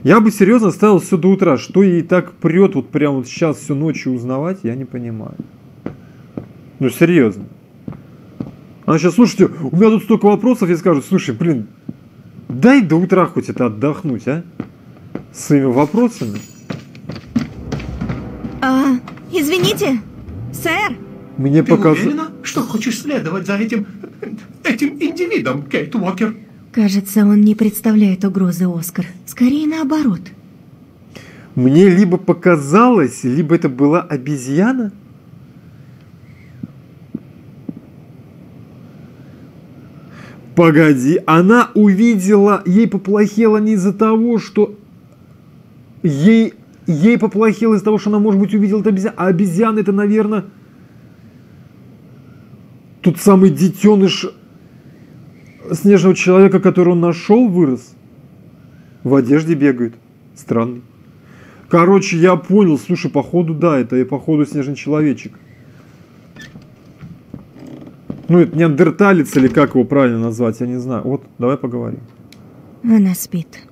Я бы серьезно оставил все до утра. Что ей так прет вот прямо вот сейчас всю ночью узнавать, я не понимаю. Ну, серьезно. Она сейчас, слушайте, у меня тут столько вопросов, и скажут, слушай, блин, дай до утра хоть это отдохнуть, а? Своими вопросами. А, извините, сэр. Мне Ты показ... уверена, что хочешь следовать за этим... этим индивидом, Кейт Уокер? Кажется, он не представляет угрозы, Оскар. Скорее наоборот. Мне либо показалось, либо это была обезьяна. Погоди, она увидела, ей поплохело не из-за того, что ей, ей поплохело из-за того, что она, может быть, увидела это обезьяну. А обезьяна это, наверное, тот самый детеныш снежного человека, который он нашел, вырос. В одежде бегает. Странно. Короче, я понял, слушай, походу, да, это и походу снежный человечек. Ну, это неандерталец или как его правильно назвать, я не знаю. Вот, давай поговорим. Она спит.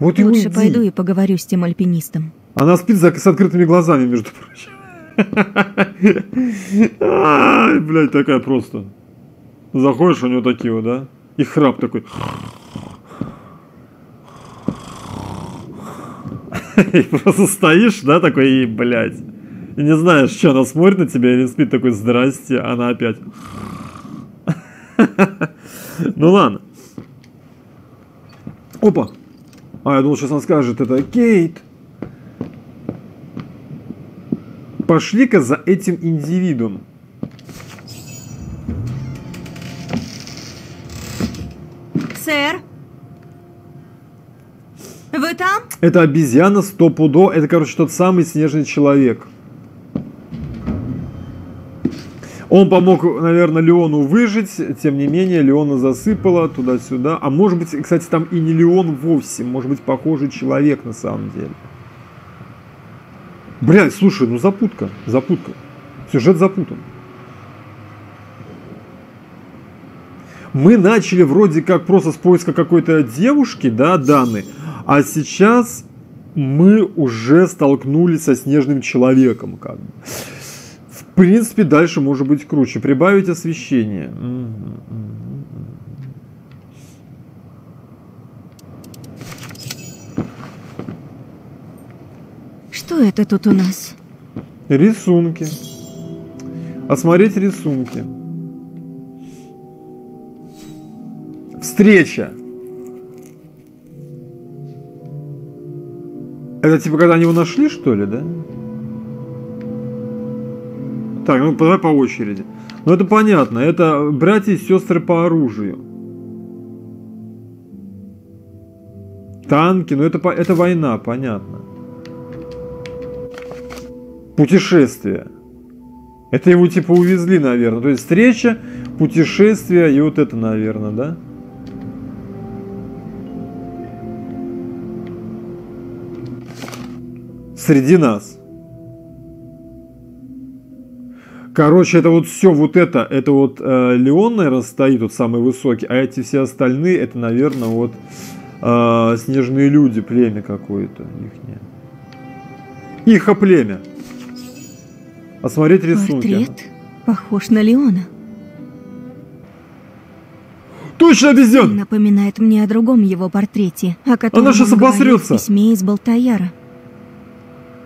Вот и Лучше уйди. пойду и поговорю с тем альпинистом. Она спит с открытыми глазами, между прочим. Ай, блядь, такая просто. Заходишь, у нее такие вот, да? И храп такой. И просто стоишь, да, такой, и, блядь. И не знаешь, что она смотрит на тебя или спит такой, здрасте, она опять. Ну ладно. Опа. А, я думал, сейчас она скажет, это Кейт. Пошли-ка за этим индивидуум. Сэр? Вы там? Это обезьяна стопудо. Это, короче, тот самый снежный человек. Он помог, наверное, Леону выжить. Тем не менее, Леона засыпала туда-сюда. А может быть, кстати, там и не Леон вовсе. Может быть, похожий человек на самом деле. Блядь, слушай, ну запутка. Запутка. Сюжет запутан. Мы начали вроде как просто с поиска какой-то девушки, да, Даны, а сейчас мы уже столкнулись со снежным человеком, как бы. В принципе, дальше может быть круче. Прибавить освещение. Что это тут у нас? Рисунки. Осмотреть рисунки. Встреча. Это типа когда они его нашли, что ли, да? Так, ну давай по очереди. Ну это понятно, это братья и сестры по оружию. Танки, ну это, это война, понятно. Путешествие. Это его типа увезли, наверное. То есть встреча, путешествие и вот это, наверное, да? Среди нас. Короче, это вот все вот это, это вот э, Леон, наверное, стоит, тот самый высокий, а эти все остальные, это, наверное, вот э, снежные люди, племя какое-то ихнее. Ихо племя. Осмотреть рисунки. Портрет похож на Леона. Точно обезьян! Напоминает мне о другом его портрете, о котором Она он говорил обосрется. в письме из Балтаяра.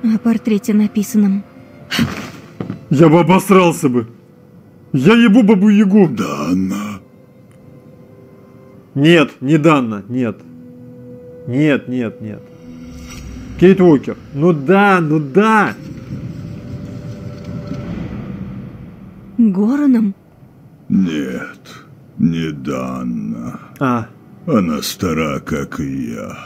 О портрете написанном. Я бы обосрался бы. Я ебу бабу Ягу. Дана. Нет, не Данна, нет. Нет, нет, нет. Кейт Уокер. Ну да, ну да. Гороном? Нет, не Данна. А, Она стара, как и я.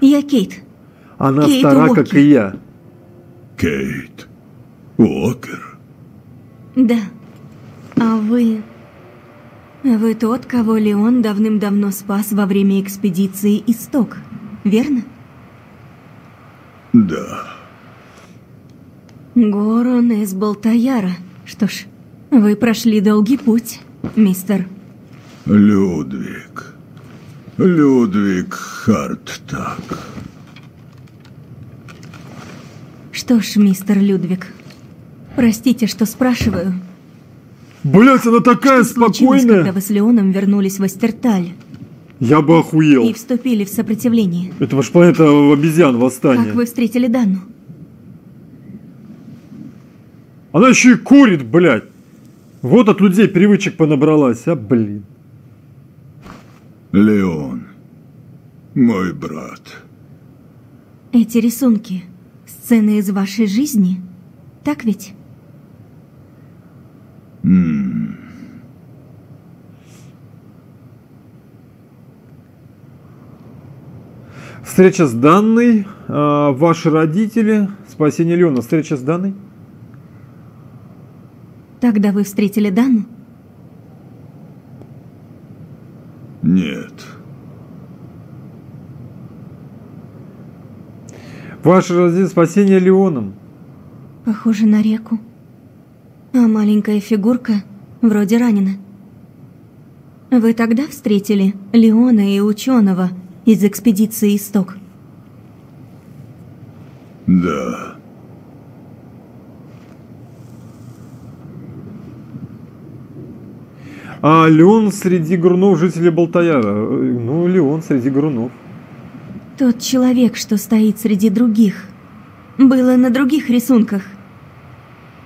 Я Кейт. Она Кейт стара, Уокер. как и я. Кейт. Уокер. Да. А вы... Вы тот, кого Леон давным-давно спас во время экспедиции Исток, верно? Да. Горон из Балтаяра. Что ж, вы прошли долгий путь, мистер. Людвиг. Людвиг Харттак. Что ж, мистер Людвиг, простите, что спрашиваю. Блять, она такая Что случилось, когда спокойная. вы с Леоном вернулись в Астерtalь Я бы охуел. и вступили в сопротивление? Это ваш планета обезьян восстание. Как вы встретили Данну? Она еще и курит, блядь. Вот от людей привычек понабралась, а, блин. Леон. Мой брат. Эти рисунки — сцены из вашей жизни, так ведь? Встреча с Данной, а, ваши родители, спасение Леона. Встреча с Данной? Тогда вы встретили Дану? Нет. Ваше родители, спасение Леоном. Похоже на реку. А маленькая фигурка вроде ранена. Вы тогда встретили Леона и ученого из экспедиции «Исток»? Да. А Леон среди грунов жителей Балтаяра. Э, Ну, Леон среди грунов. Тот человек, что стоит среди других, было на других рисунках.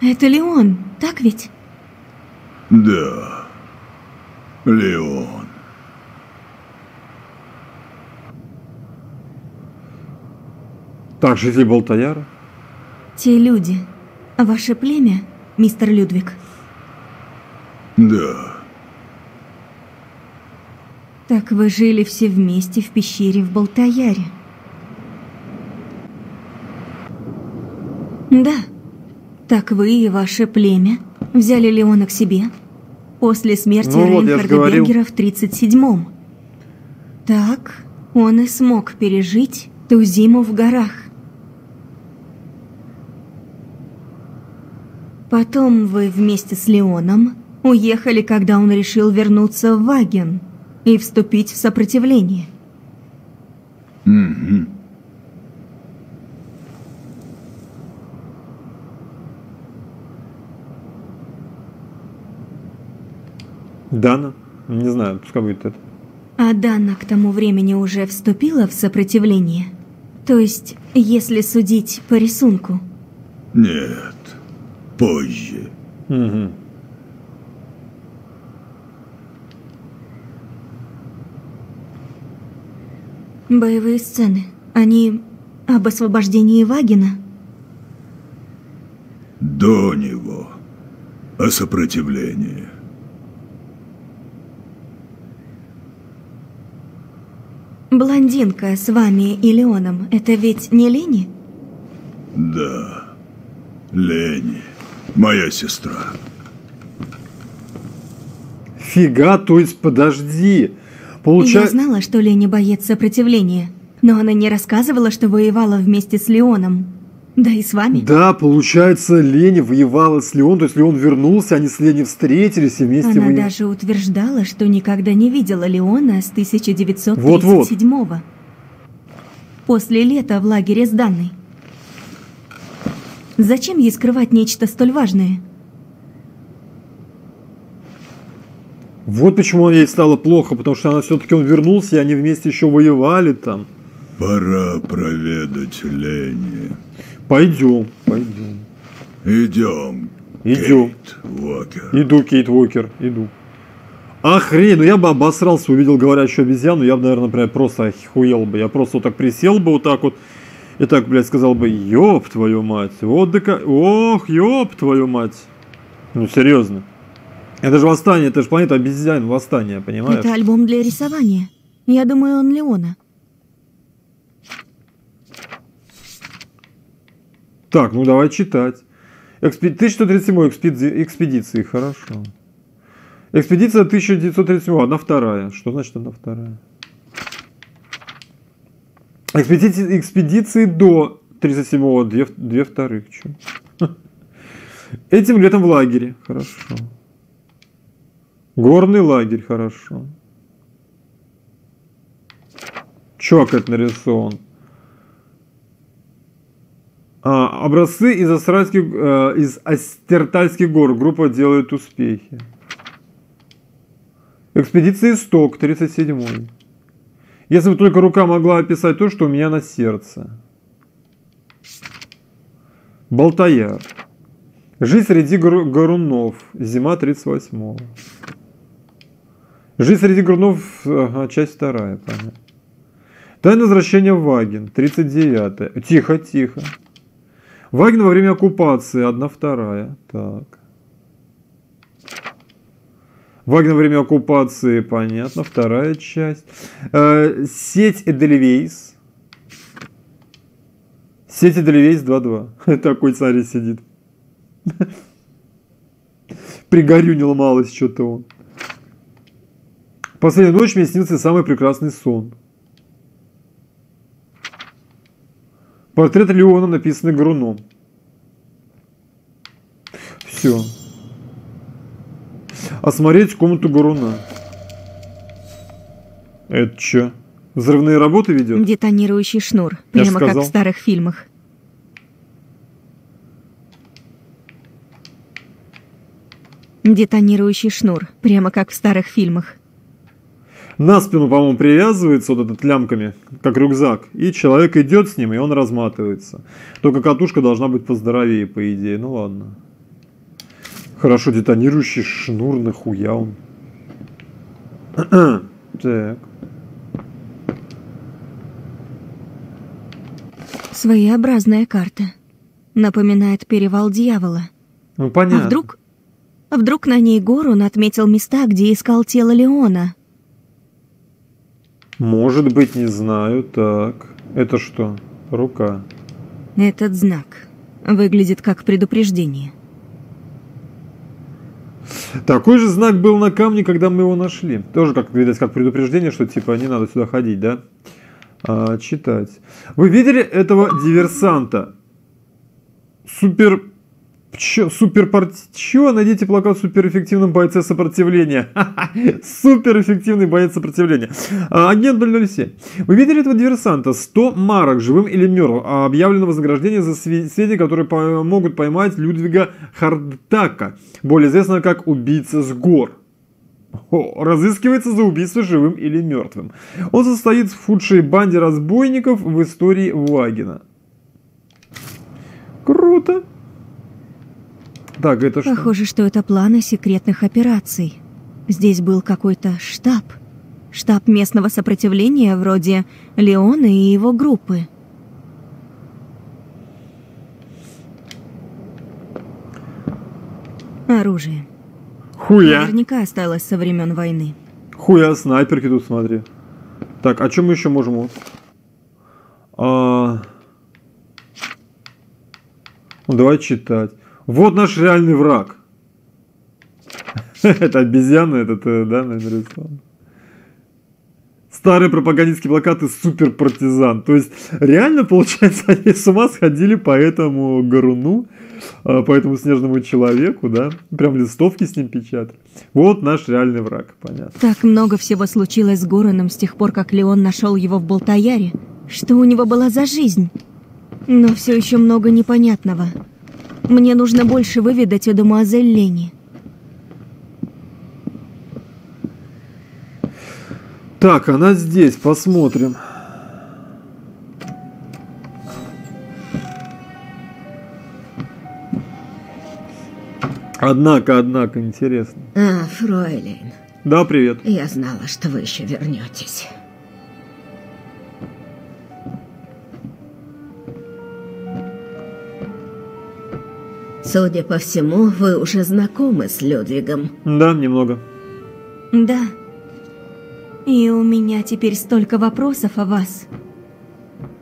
Это ли он, так ведь? Да. Леон. Так, жители Балтаяра. Те люди. Ваше племя, мистер Людвиг? Да. Так вы жили все вместе в пещере в Балтаяре. Да. Так вы и ваше племя взяли Леона к себе после смерти Ну вот, Рейнхарда говорил. Бергера в 37-м. Так он и смог пережить ту зиму в горах. Потом вы вместе с Леоном уехали, когда он решил вернуться в Ваген и вступить в сопротивление. Мгм. Дана. Не знаю, пускай будет это. А Дана к тому времени уже вступила в сопротивление? То есть, если судить по рисунку, Нет. Позже. Мгм. Боевые сцены, они об освобождении Вагина? До него. О сопротивлении. Блондинка с вами и Леоном, это ведь не Лени? Да. Лени. Моя сестра. Фига, то есть подожди. Я Получается... знала, что Лени боец сопротивления, но она не рассказывала, что воевала вместе с Леоном. Да и с вами. Да, получается, Лени воевала с Леон, то есть Леон вернулся, они с Лени встретились и вместе Она воевали. даже утверждала, что никогда не видела Леона с 1937 Вот-вот. После лета в лагере с Данной. Зачем ей скрывать нечто столь важное? Вот почему ей стало плохо, потому что она все-таки он вернулся, и они вместе еще воевали там. Пора проведать Лени. Пойдем, пойдем. Идем. Идем. Кейт Уокер. Иду, Кейт Уокер, иду. Охренеть, ну я бы обосрался, увидел говорящую обезьяну, я бы, наверное, прям просто охуел бы. Я просто вот так присел бы вот так вот, и так, блядь, сказал бы, ёб твою мать, вот да ка- ох, ёб твою мать. Ну, серьезно. Это же восстание, это же планета обезьян, восстание, понимаешь? Это альбом для рисования. Я думаю, он Леона. Так, ну давай читать. Экспе... 1137 экспеди... экспедиции, хорошо. Экспедиция 1937, одна вторая. Что значит одна вторая? Экспедиции, экспедиции до 37-го, две, две вторых. Чё? Этим летом в лагере, хорошо. Горный лагерь, хорошо. Это нарисован? А, образцы из э, из Астертальских гор. Группа делает успехи. Экспедиция Исток, 37 Если бы только рука могла описать то, что у меня на сердце. Балтаяр. Жизнь среди гор- горунов. Зима 38 Жизнь среди горунов, ага, часть вторая, понятно. Тайное возвращение в Ваген, 39 Тихо, тихо. Ваген во время оккупации, одна вторая. Так. Вагнер во время оккупации, понятно, вторая часть. Э, сеть Эдельвейс. Сеть Эдельвейс 2.2. Такой царь сидит. Пригорюнил малость что-то он. Последнюю ночь мне снился самый прекрасный сон. Портрет Леона, написанный Груном. Все. Осмотреть комнату Горуна. Это что? Взрывные работы ведет? Детонирующий шнур, Я прямо как в старых фильмах. Детонирующий шнур, прямо как в старых фильмах. На спину, по-моему, привязывается вот этот лямками, как рюкзак. И человек идет с ним, и он разматывается. Только катушка должна быть поздоровее, по идее. Ну ладно. Хорошо, детонирующий шнур, нахуя он? так. Своеобразная карта. Напоминает перевал дьявола. Ну понятно. А вдруг... А вдруг на ней Горун отметил места, где искал тело Леона? Может быть, не знаю. Так. Это что? Рука. Этот знак выглядит как предупреждение. Такой же знак был на камне, когда мы его нашли. Тоже, как видать, как предупреждение, что типа не надо сюда ходить, да? А, читать. Вы видели этого диверсанта? Супер... Чё, супер... Чё? Найдите плакат суперэффективным бойце сопротивления. Суперэффективный боец сопротивления. А, агент 007. Вы видели этого диверсанта? 100 марок, живым или мертвым. А, Объявлено вознаграждение за све- сведения, которые могут поймать Людвига Хардтака, более известного как убийца с гор. О, разыскивается за убийство живым или мертвым. Он состоит в худшей банде разбойников в истории Вагина. Круто. Так, это что? Похоже, что это планы секретных операций. Здесь был какой-то штаб. Штаб местного сопротивления вроде Леона и его группы. Оружие. Хуя. Наверняка осталось со времен войны. Хуя, снайперки тут смотри. Так, а что мы еще можем? А... Ну, давай читать. Вот наш реальный враг. Это обезьяна, этот, э, да, нарисован. Старые пропагандистские плакаты супер партизан. То есть, реально, получается, они с ума сходили по этому Горуну, а, по этому снежному человеку, да? Прям листовки с ним печатали. Вот наш реальный враг, понятно. Так много всего случилось с Гороном с тех пор, как Леон нашел его в Болтаяре. Что у него была за жизнь? Но все еще много непонятного. Мне нужно больше выведать о Дамуазель Лени. Так, она здесь, посмотрим. Однако, однако, интересно. А, фройлейн, Да, привет. я знала, что вы еще вернетесь. Судя по всему, вы уже знакомы с Людвигом. Да, немного. Да. И у меня теперь столько вопросов о вас.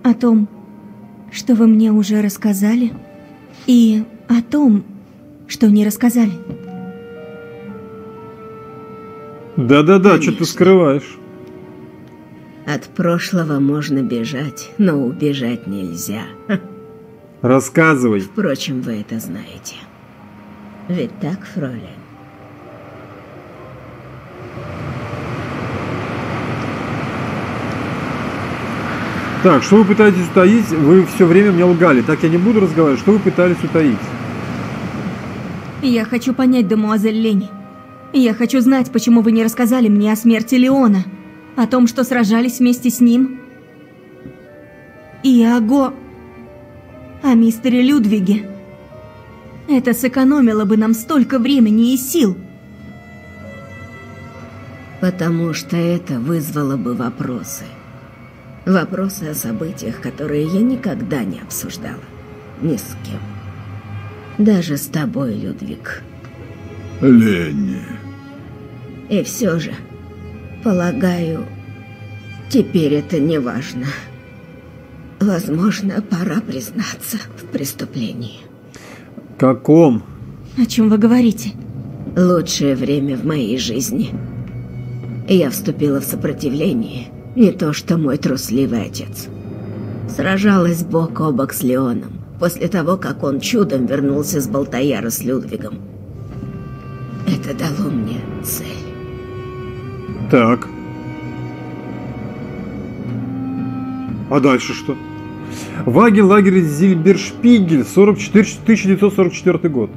О том, что вы мне уже рассказали, и о том, что не рассказали. Да-да-да, что ты скрываешь? От прошлого можно бежать, но убежать нельзя. Рассказывай. Впрочем, вы это знаете. Ведь так, фройлен? Так, что вы пытаетесь утаить? Вы все время мне лгали. Так я не буду разговаривать. Что вы пытались утаить? Я хочу понять, дамуазель Лени. Я хочу знать, почему вы не рассказали мне о смерти Леона. О том, что сражались вместе с ним. И о Го... О мистере Людвиге. Это сэкономило бы нам столько времени и сил. Потому что это вызвало бы вопросы. Вопросы о событиях, которые я никогда не обсуждала. Ни с кем. Даже с тобой, Людвиг. Ленни. И все же, полагаю, теперь это не важно. Возможно, пора признаться в преступлении. Каком? О чем вы говорите? Лучшее время в моей жизни. Я вступила в сопротивление, не то что мой трусливый отец. Сражалась бок о бок с Леоном, после того, как он чудом вернулся с Болтаяра с Людвигом. Это дало мне цель. Так. А дальше что? Ваген лагерь Зильбершпигель, 44, 1944 год.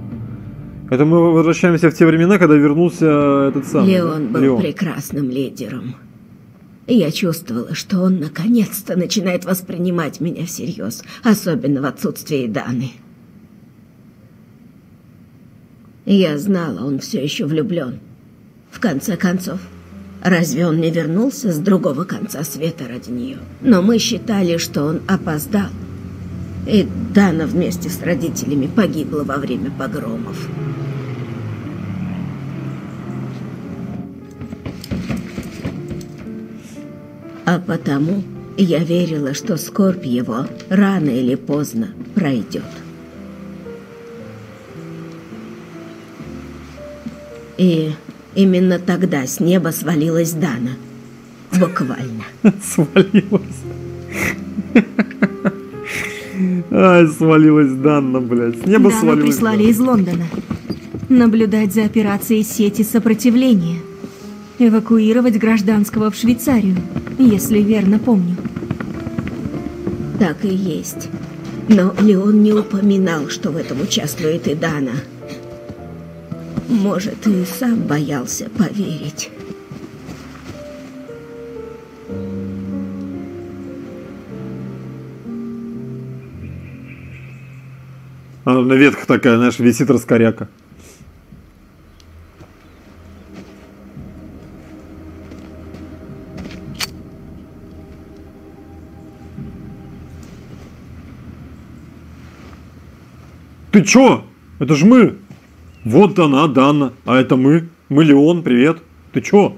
Это мы возвращаемся в те времена, когда вернулся этот самый. Леон был Леон. прекрасным лидером. И я чувствовала, что он наконец-то начинает воспринимать меня всерьез, особенно в отсутствии Даны. Я знала, он все еще влюблен. В конце концов, разве он не вернулся с другого конца света ради нее? Но мы считали, что он опоздал. И Дана вместе с родителями погибла во время погромов. А потому я верила, что скорбь его рано или поздно пройдет. И именно тогда с неба свалилась Дана. Буквально. Свалилась. Ай, свалилась Данна, блядь. С неба Дану свалилась. прислали Данна. из Лондона. Наблюдать за операцией сети сопротивления. Эвакуировать гражданского в Швейцарию, если верно помню. Так и есть. Но Леон не упоминал, что в этом участвует и Дана. Может, и сам боялся поверить. Она на ветках такая, знаешь, висит раскоряка. Ты чё? Это ж мы. Вот она, Дана. А это мы. Мы Леон, привет. Ты чё?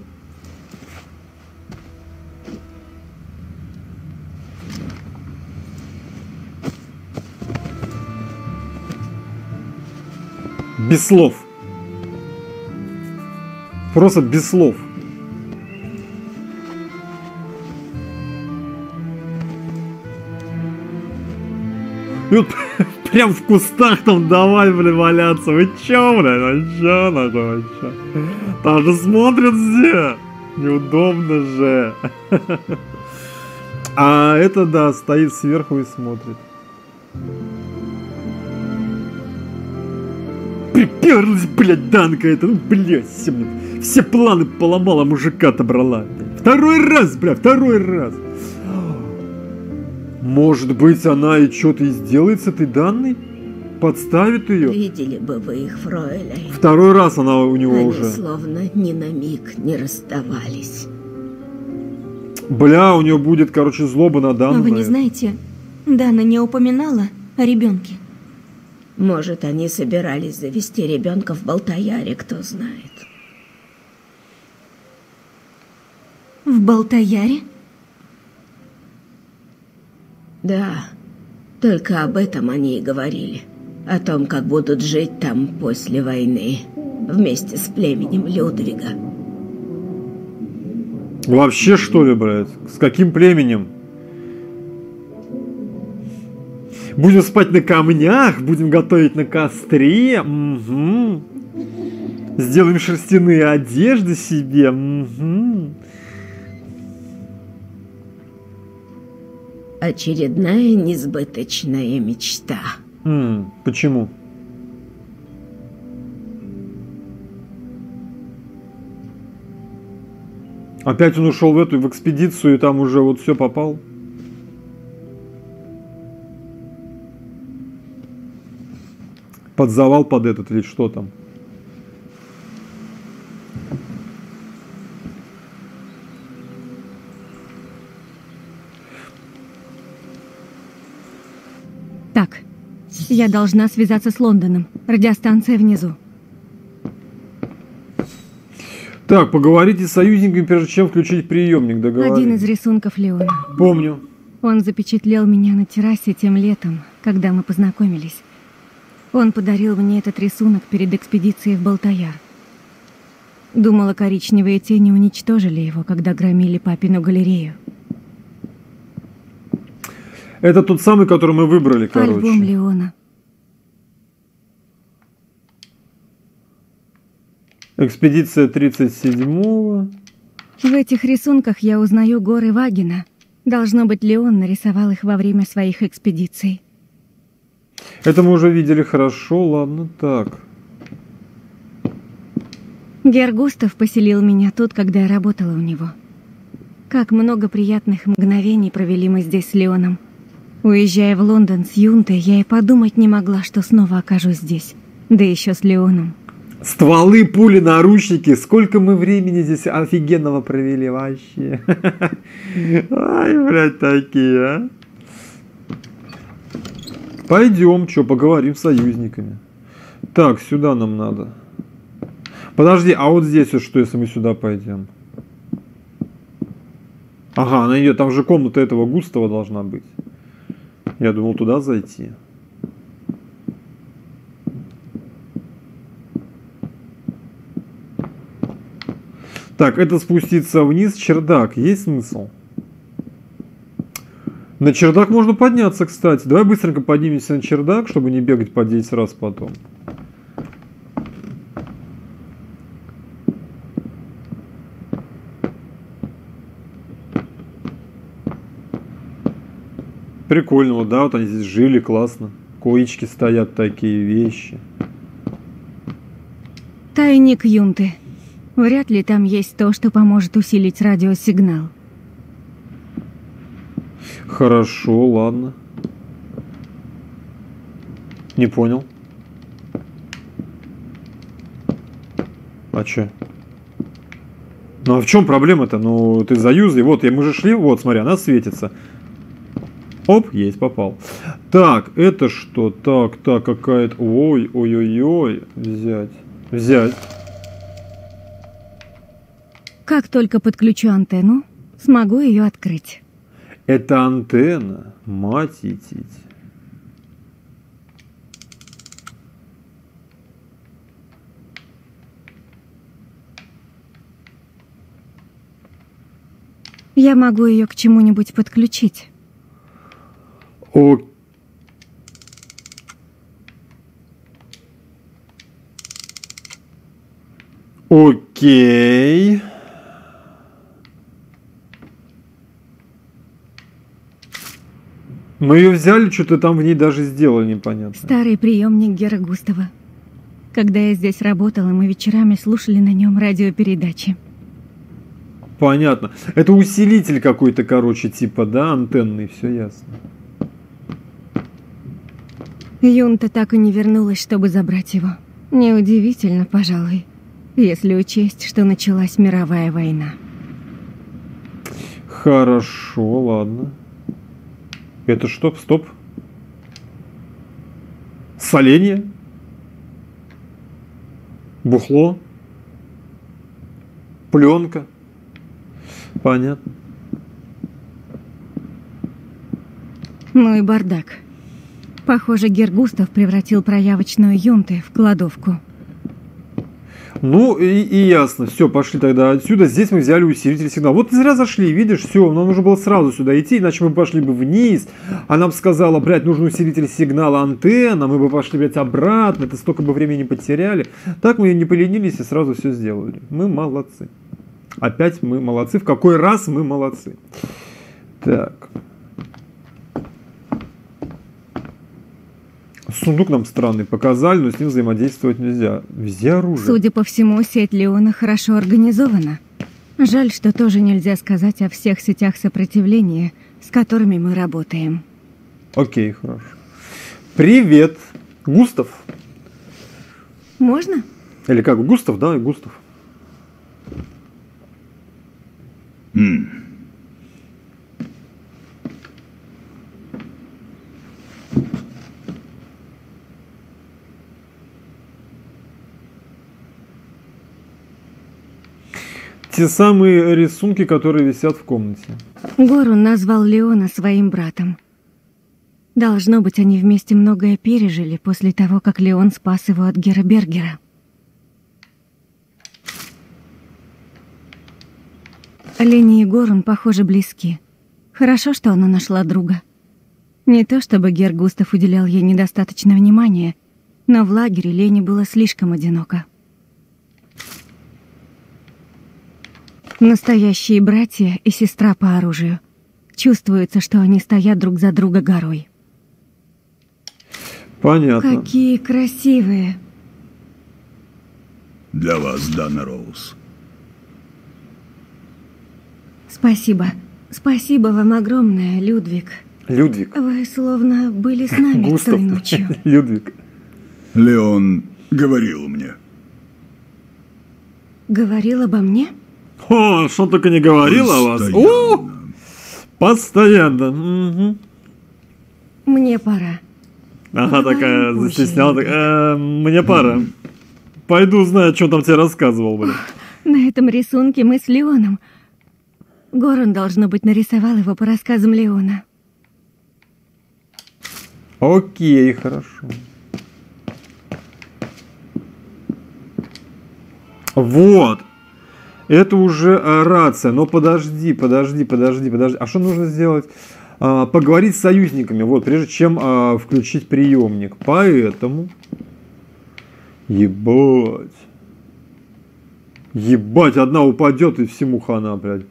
Без слов. Просто без слов. Вот прям в кустах там давай, блин, валяться. Вы чё, блин, а чё надо, вы чё? Там же смотрят все. Неудобно же. А это, да, стоит сверху и смотрит. Приперлась, блядь, Данка это, ну, блядь, все, блядь, все планы поломала, мужика отобрала. блядь. Второй раз, бля, второй раз. Может быть, она и что-то и сделает с этой Данной? Подставит ее? Видели бы вы их, Фройляйн. Второй раз она у него Они уже. словно ни на миг не расставались. Бля, у нее будет, короче, злоба на А Данну. вы не знаете, Дана не упоминала о ребенке. Может, они собирались завести ребенка в Болтаяре, кто знает. В Балтаяре? Да, только об этом они и говорили. О том, как будут жить там после войны. Вместе с племенем Людвига. Вообще, что ли, блядь? С каким племенем? Будем спать на камнях, будем готовить на костре. мгм. Сделаем шерстяные одежды себе. мгм. Очередная несбыточная мечта. М, Почему? Опять он ушел в эту в экспедицию и там уже вот все попал. Под завал под этот или что там? Я должна связаться с Лондоном. Радиостанция внизу. Так, поговорите с союзниками, прежде чем включить приемник, договорились. Один из рисунков Леона. Помню. Он запечатлел меня на террасе тем летом, когда мы познакомились. Он подарил мне этот рисунок перед экспедицией в Балтаяр. Думала, коричневые тени уничтожили его, когда громили папину галерею. Это тот самый, который мы выбрали, короче. Альбом Леона. Экспедиция 37-го. В этих рисунках я узнаю горы Вагина. Должно быть, Леон нарисовал их во время своих экспедиций. Это мы уже видели хорошо, ладно, так. Гергустов поселил меня тут, когда я работала у него. Как много приятных мгновений провели мы здесь с Леоном. Уезжая в Лондон с Юнтой, я и подумать не могла, что снова окажусь здесь. Да еще с Леоном. Стволы, пули, наручники. Сколько мы времени здесь офигенного провели вообще. Ай, блядь, такие, а. Пойдем, что, поговорим с союзниками. Так, сюда нам надо. Подожди, а вот здесь вот что, если мы сюда пойдем? Ага, она идет, там же комната этого Густава должна быть. Я думал туда зайти. Так, это спуститься вниз, чердак. Есть смысл? На чердак можно подняться, кстати. Давай быстренько поднимемся на чердак, чтобы не бегать по 10 раз потом. Прикольно, вот, да, вот они здесь жили, классно. Коечки стоят, такие вещи. Тайник Юнты. Вряд ли там есть то, что поможет усилить радиосигнал. Хорошо, ладно. Не понял. А чё? Ну а в чем проблема-то? Ну ты заюзай. Вот, мы же шли, вот, смотри, она светится. Оп, есть, попал. Так, это что? Так, так, какая-то... Ой, ой-ой-ой. Взять. Взять. Как только подключу антенну, смогу ее открыть. Это антенна, мать идти. Я могу ее к чему-нибудь подключить. О... Окей. Мы ее взяли, что-то там в ней даже сделали непонятно. Старый приемник Гера Густава. Когда я здесь работала, мы вечерами слушали на нем радиопередачи. Понятно. Это усилитель какой-то, короче, типа, да, антенный, все ясно. Юнта так и не вернулась, чтобы забрать его. Неудивительно, пожалуй, если учесть, что началась мировая война. Хорошо, ладно. Это что? Стоп. Соленье? Бухло? Пленка? Понятно. Ну и бардак. Похоже, Гергустов превратил проявочную юнты в кладовку. Ну и, и ясно, все, пошли тогда отсюда. Здесь мы взяли усилитель сигнала. Вот зря зашли, видишь, все, нам нужно было сразу сюда идти, иначе мы пошли бы вниз. Она бы сказала, блядь, нужен усилитель сигнала антенна, мы бы пошли, блядь, обратно, это столько бы времени потеряли. Так мы не поленились и сразу все сделали. Мы молодцы. Опять мы молодцы. В какой раз мы молодцы. Так. Сундук нам странный показали, но с ним взаимодействовать нельзя. Везде оружие. Судя по всему, сеть Леона хорошо организована. Жаль, что тоже нельзя сказать о всех сетях сопротивления, с которыми мы работаем. Окей, хорошо. Привет, Густав. Можно? Или как, Густав, да, Густав. Хм. Те самые рисунки, которые висят в комнате. Горун назвал Леона своим братом. Должно быть, они вместе многое пережили после того, как Леон спас его от Гербергера. Лени и Горун, похоже, близки. Хорошо, что она нашла друга. Не то чтобы Гер Густав уделял ей недостаточно внимания, но в лагере Лене было слишком одиноко. Настоящие братья и сестра по оружию. Чувствуется, что они стоят друг за друга горой. Понятно. Какие красивые. Для вас, Дана Роуз. Спасибо. Спасибо вам огромное, Людвиг. Людвиг. Вы словно были с нами Густав. той ночью. Людвиг. Леон говорил мне. Говорил обо мне? О, что он только не говорил о вас. О, Постоянно. Мне пора. Ага, Давай такая застесняла. так. «Э, мне пора. Пойду узнаю, что там тебе рассказывал, блин. На этом рисунке мы с Леоном. Горан, должно быть, нарисовал его по рассказам Леона. Окей, хорошо. Вот. Это уже рация. Но подожди, подожди, подожди, подожди. А что нужно сделать? А, поговорить с союзниками, вот, прежде чем а, включить приемник. Поэтому... Ебать. Ебать, одна упадет и всему хана, блядь.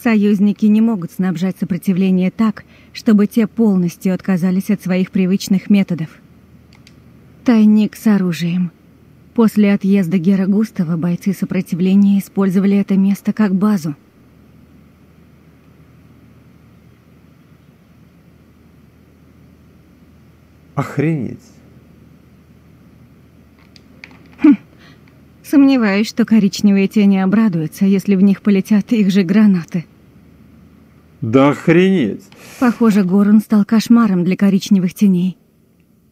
Союзники не могут снабжать сопротивление так, чтобы те полностью отказались от своих привычных методов. Тайник с оружием. После отъезда Гера Густава бойцы сопротивления использовали это место как базу. Охренеть. Сомневаюсь, что коричневые тени обрадуются, если в них полетят их же гранаты. Да охренеть. Похоже, Горун стал кошмаром для коричневых теней.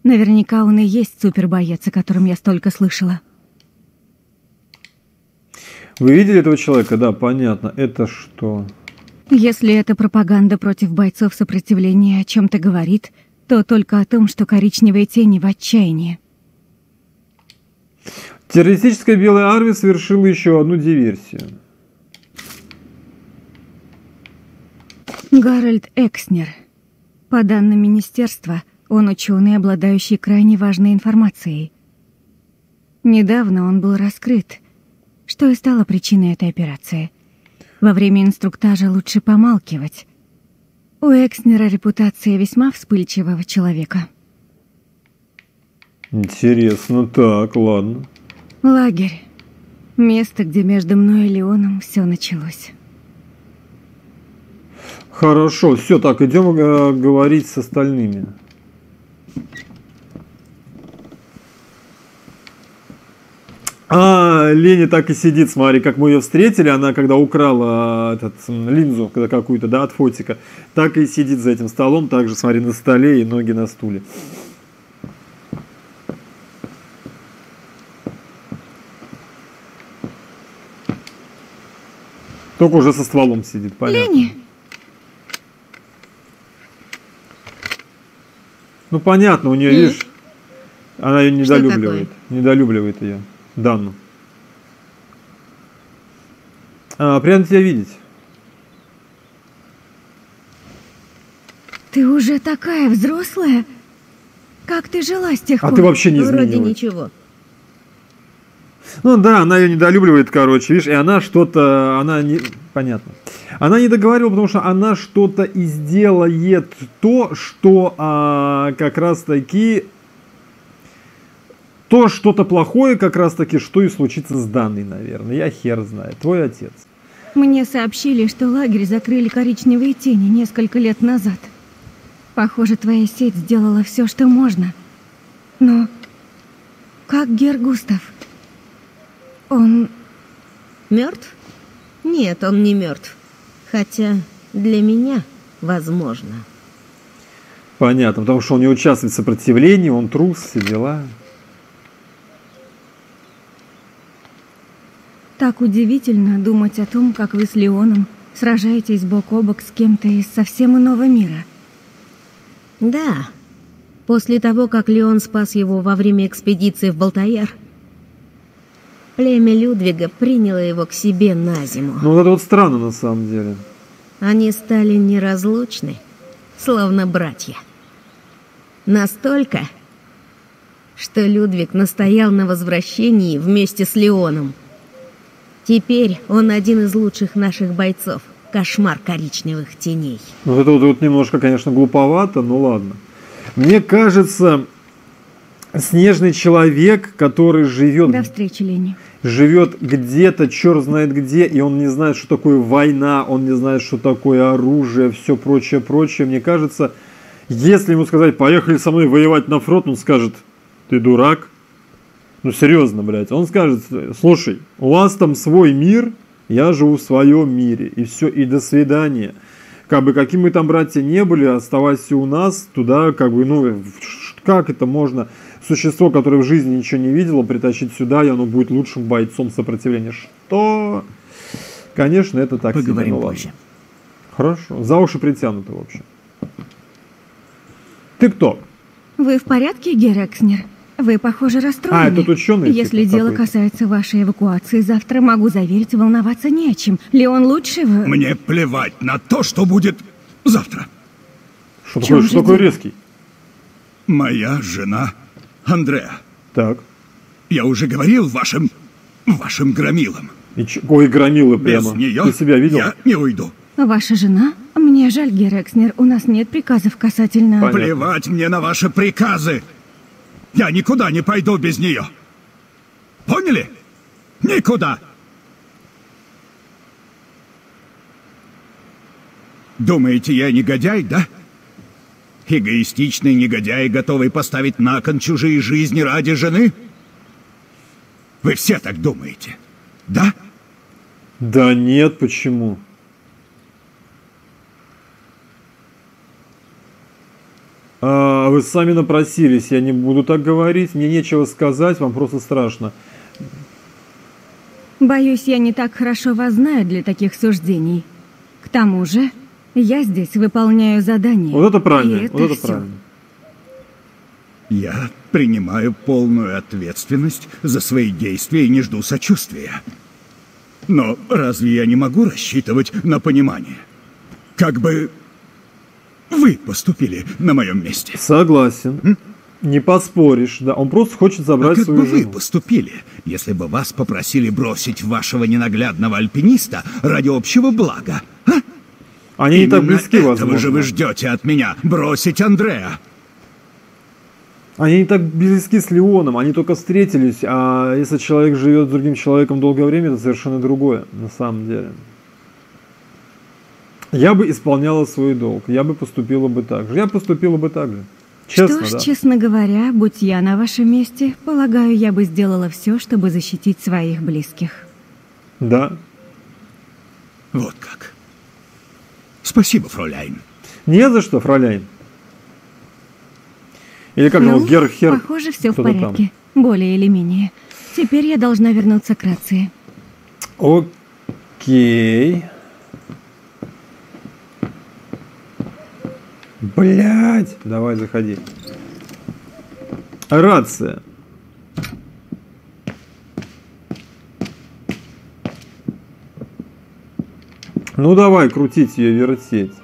Наверняка он и есть супербоец, о котором я столько слышала. Вы видели этого человека? Да, понятно. Это что? Если эта пропаганда против бойцов сопротивления о чем-то говорит, то только о том, что коричневые тени в отчаянии. Террористическая Белая Армия совершила еще одну диверсию. Гарольд Экснер. По данным министерства, он ученый, обладающий крайне важной информацией. Недавно он был раскрыт, что и стало причиной этой операции. Во время инструктажа лучше помалкивать. У Экснера репутация весьма вспыльчивого человека. Интересно, так, ладно. Лагерь. Место, где между мной и Леоном все началось. Хорошо, все, так, идем э, говорить с остальными. А, Леня так и сидит, смотри, как мы ее встретили, она когда украла а, этот, линзу какую-то, да, от фотика, так и сидит за этим столом, также, смотри, на столе и ноги на стуле. Только уже со стволом сидит, понятно. Лени! Ну понятно, у нее, И? видишь, она ее недолюбливает. Недолюбливает ее. Данну. А, приятно тебя видеть. Ты уже такая взрослая? Как ты жила с тех А пор? ты вообще не Вроде изменилась. ничего. Ну да, она ее недолюбливает, короче, видишь, и она что-то, она не, понятно. Она не договаривала, потому что она что-то и сделает то, что а, как раз таки то что-то плохое, как раз таки, что и случится с Данной, наверное. Я хер знаю. Твой отец. Мне сообщили, что лагерь закрыли коричневые тени несколько лет назад. Похоже, твоя сеть сделала все, что можно. Но как Гер Густав? Он... Мертв? Нет, он не мертв. Хотя для меня, возможно. Понятно, потому что он не участвует в сопротивлении, он трус, все дела. Так удивительно думать о том, как вы с Леоном сражаетесь бок о бок с кем-то из совсем иного мира. Да. После того, как Леон спас его во время экспедиции в Балтаер, племя Людвига приняло его к себе на зиму. Ну вот это вот странно на самом деле. Они стали неразлучны, словно братья. Настолько, что Людвиг настоял на возвращении вместе с Леоном. Теперь он один из лучших наших бойцов. Кошмар коричневых теней. Ну это вот, вот немножко, конечно, глуповато, но ладно. Мне кажется, снежный человек, который живет, До встречи, Лени. живет где-то, черт знает где, и он не знает, что такое война, он не знает, что такое оружие, все прочее, прочее. Мне кажется, если ему сказать, поехали со мной воевать на фронт, он скажет, ты дурак. Ну серьезно, блядь. Он скажет, слушай, у вас там свой мир, я живу в своем мире, и все, и до свидания. Как бы каким мы там братья не были, оставайся у нас, туда, как бы, ну, как это можно существо, которое в жизни ничего не видело, притащить сюда, и оно будет лучшим бойцом сопротивления. Что? Конечно, это так Поговорим себе, ну ладно. позже. Хорошо. За уши притянуто, в общем. Ты кто? Вы в порядке, Герекснер? Вы, похоже, расстроены. А, этот ученый Если типа дело касается вашей эвакуации, завтра могу заверить, волноваться не о чем. Леон лучше в... Мне плевать на то, что будет завтра. Что такое, что такое резкий? Моя жена Андреа. Так. Я уже говорил вашим... вашим громилам. И ч... Ой, громилы прямо. Без нее Ты себя видел? я не уйду. Ваша жена? Мне жаль, Герекснер, у нас нет приказов касательно... Понятно. Плевать мне на ваши приказы. Я никуда не пойду без нее. Поняли? Никуда. Думаете, я негодяй, да? Эгоистичный негодяй, готовый поставить на кон чужие жизни ради жены? Вы все так думаете, да? Да нет, почему? А, вы сами напросились, я не буду так говорить, мне нечего сказать, вам просто страшно. Боюсь, я не так хорошо вас знаю для таких суждений. К тому же, я здесь выполняю задание. Вот это И правильно, это вот это всё. правильно. Я принимаю полную ответственность за свои действия и не жду сочувствия. Но разве я не могу рассчитывать на понимание? Как бы вы поступили на моем месте? Согласен. Не поспоришь, да. Он просто хочет А забрать как свою бы вы жену. поступили, если бы вас попросили бросить вашего ненаглядного альпиниста ради общего блага? А? Они не так Именно близки, этого возможно. же вы ждете от меня бросить Андрея. Они не так близки с Леоном, они только встретились, а если человек живет с другим человеком долгое время, это совершенно другое, на самом деле. Я бы исполняла свой долг, я бы поступила бы так же. Я поступила бы так же. Честно, Что ж, да. честно говоря, будь я на вашем месте, полагаю, я бы сделала все, чтобы защитить своих близких. Да. Вот как. Спасибо, фроляйн. Не за что, фроляйн. Или как ну, его, Герхер... похоже, все в кто-то там. порядке. Более или менее. Теперь я должна вернуться к рации. Окей. Блять, давай заходи. Рация. Ну давай крутить ее, вертеть.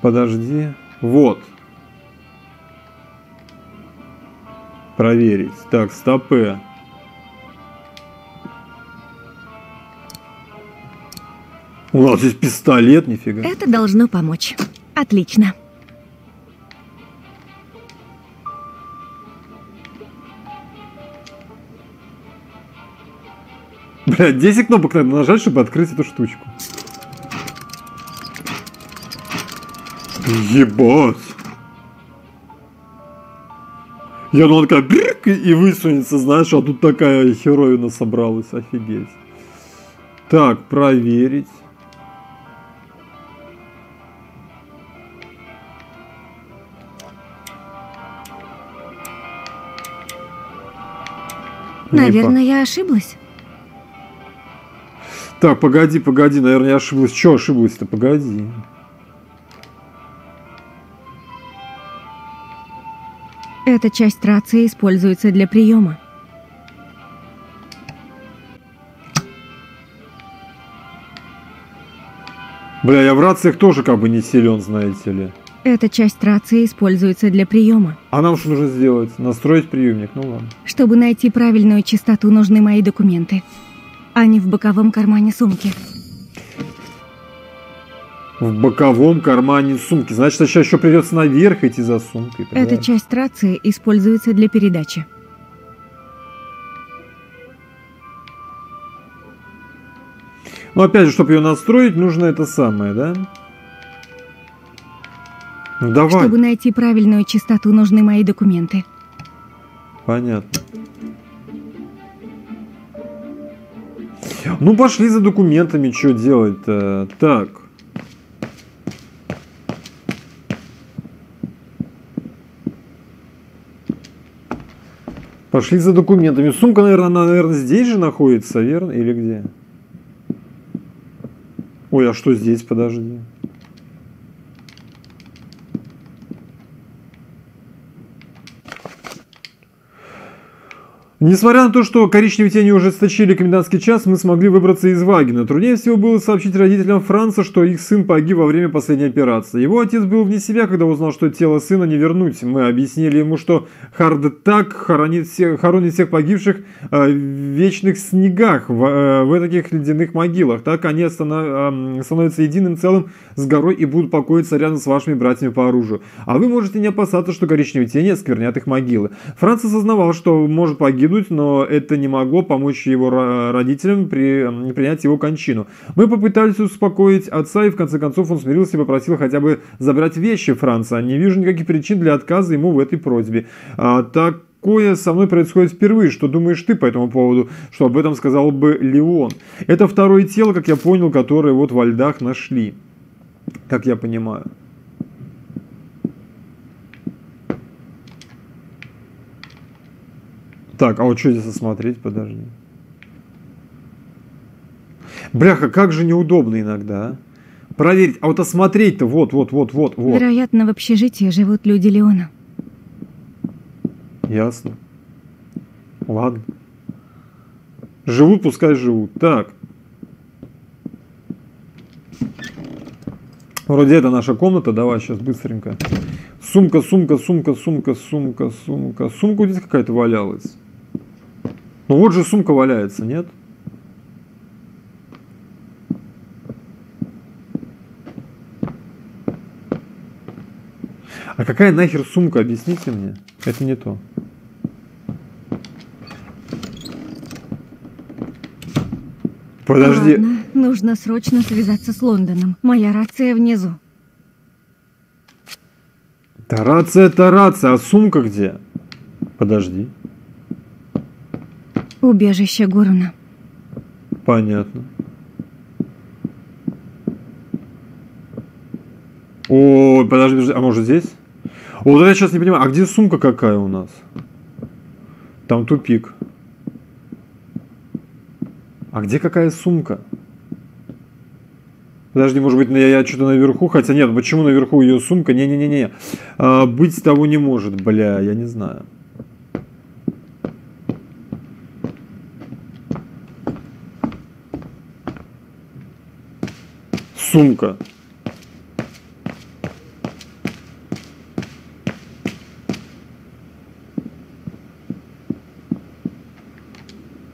Подожди. Вот. Проверить. Так, стопы. У нас здесь пистолет, нифига. Это должно помочь. Отлично. Блядь, 10 кнопок надо нажать, чтобы открыть эту штучку. Ебать. Я думал, такая брик, и высунется, знаешь, а тут такая херовина собралась, офигеть. Так, проверить. Наверное, я ошиблась. Так, погоди, погоди, наверное, я ошиблась. Че ошиблась-то? Погоди. Эта часть рации используется для приема. Бля, я в рациях тоже как бы не силен, знаете ли. Эта часть рации используется для приема. А нам что нужно сделать? Настроить приемник? Ну ладно. Чтобы найти правильную частоту, нужны мои документы. Они в боковом кармане сумки. В боковом кармане сумки. Значит, сейчас еще придется наверх идти за сумкой. Эта понимаешь? часть рации используется для передачи. Ну, опять же, чтобы ее настроить, нужно это самое, да? Ну, давай. Чтобы найти правильную частоту, нужны мои документы. Понятно. Ну, пошли за документами, что делать-то? Так. Пошли за документами. Сумка, наверное, она, наверное, здесь же находится, верно? Или где? Ой, а что здесь? Подожди. Несмотря на то, что коричневые тени ужесточили комендантский час, мы смогли выбраться из Вагина. Труднее всего было сообщить родителям Франца, что их сын погиб во время последней операции. Его отец был вне себя, когда узнал, что тело сына не вернуть. Мы объяснили ему, что Хардтак хоронит всех, хоронит всех погибших э, в вечных снегах, в, э, в таких ледяных могилах. Так они остана- э, становятся единым целым с горой и будут покоиться рядом с вашими братьями по оружию. А вы можете не опасаться, что коричневые тени осквернят их могилы. Франц осознавал, что может погибнуть, но это не могло помочь его ро- родителям при, принять его кончину. Мы попытались успокоить отца, и в конце концов он смирился и попросил хотя бы забрать вещи Франца. Не вижу никаких причин для отказа ему в этой просьбе. А, такое со мной происходит впервые. Что думаешь ты по этому поводу? Что об этом сказал бы Леон? Это второе тело, как я понял, которое вот во льдах нашли. Как я понимаю. Так, а вот что здесь осмотреть? Подожди. Бляха, как же неудобно иногда, а? Проверить, а вот осмотреть-то, вот, вот, вот, вот, вот. Вероятно, в общежитии живут люди Леона. Ясно. Ладно. Живут, пускай живут. Так. Вроде это наша комната. Давай сейчас быстренько. Сумка, сумка, сумка, сумка, сумка, сумка. Сумка вот здесь какая-то валялась. Ну вот же сумка валяется, нет? А какая нахер сумка, объясните мне? Это не то. Подожди. Ладно, нужно срочно связаться с Лондоном. Моя рация внизу. Да рация, это рация, а сумка где? Подожди. Убежище Гуруна. Понятно. О, подожди, подожди, а может здесь? Вот я сейчас не понимаю, а где сумка какая у нас? Там тупик. А где какая сумка? Подожди, может быть, я, я что-то наверху, хотя нет, почему наверху ее сумка? Не-не-не-не. А, быть того не может, бля, я не знаю. Сумка.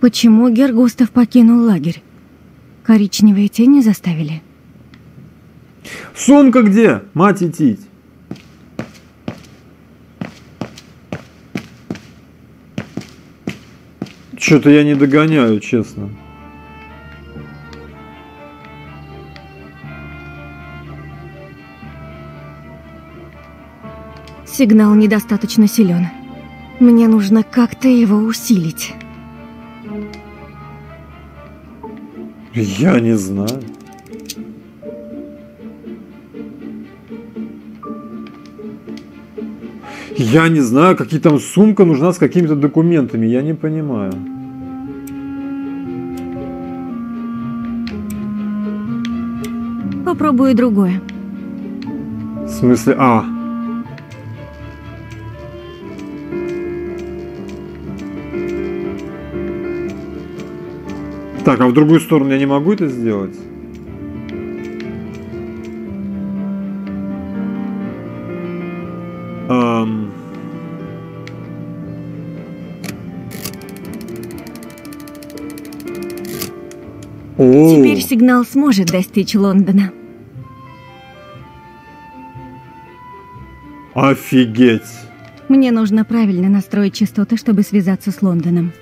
Почему Гергустов покинул лагерь? Коричневые тени заставили? Сумка где? Мать идти. Что-то я не догоняю, честно. Сигнал недостаточно силен. Мне нужно как-то его усилить. Я не знаю. Я не знаю, какие там сумка нужна с какими-то документами. Я не понимаю. попробую другое. В смысле, а. Так, а в другую сторону я не могу это сделать? Теперь сигнал сможет достичь Лондона. офигеть. Мне нужно правильно настроить частоты, чтобы связаться с Лондоном.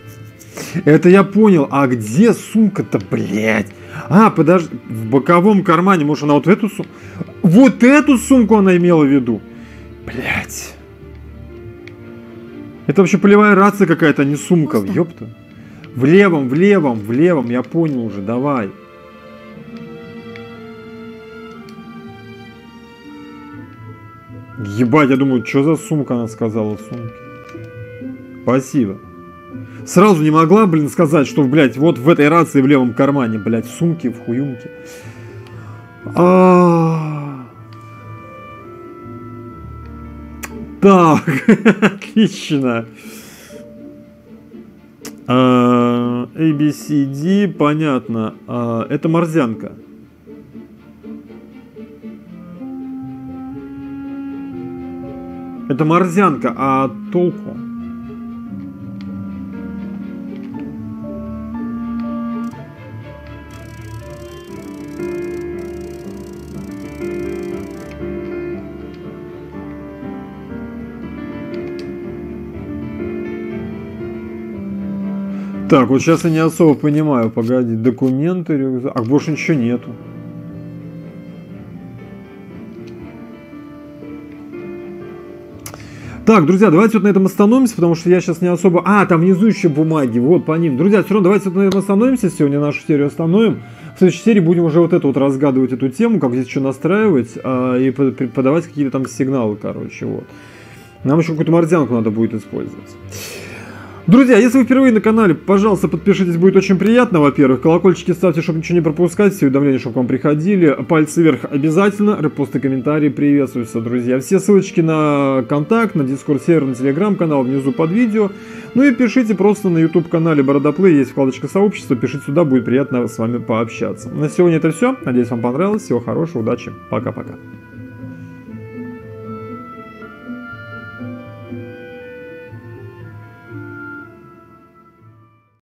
Это я понял. А где сумка-то, блядь? А, подожди, в боковом кармане, может, она вот эту сумку... Вот эту сумку она имела в виду. Блядь. Это вообще полевая рация какая-то, а не сумка, ёпта. В левом, в левом, в левом, я понял уже, давай. Ебать, я думаю, что за сумка она сказала, сумки. Спасибо. Сразу не могла, блин, сказать, что, блядь, вот в этой рации в левом кармане, блядь, сумки в хуюмке. А. Так, отлично. А, ABCD, понятно. А, Это морзянка. Это морзянка, а толку? Так, вот сейчас я не особо понимаю, погоди, документы, рюкзак, а больше ничего нету. Так, друзья, давайте вот на этом остановимся, потому что я сейчас не особо... А, там внизу еще бумаги, вот по ним. Друзья, все равно давайте вот на этом остановимся, сегодня нашу серию остановим. В следующей серии будем уже вот это вот разгадывать эту тему, как здесь что настраивать, а, и подавать какие-то там сигналы, короче, вот. Нам еще какую-то морзянку надо будет использовать. Друзья, если вы впервые на канале, пожалуйста, подпишитесь, будет очень приятно, во-первых. Колокольчики ставьте, чтобы ничего не пропускать, все уведомления, чтобы к вам приходили. Пальцы вверх обязательно, репосты, комментарии приветствуются, друзья. Все ссылочки на контакт, на Discord сервер, на Telegram-канал внизу под видео. Ну и пишите просто на YouTube-канале Бородоплей, есть вкладочка сообщества, пишите сюда, будет приятно с вами пообщаться. На сегодня это все, надеюсь, вам понравилось, всего хорошего, удачи, пока-пока.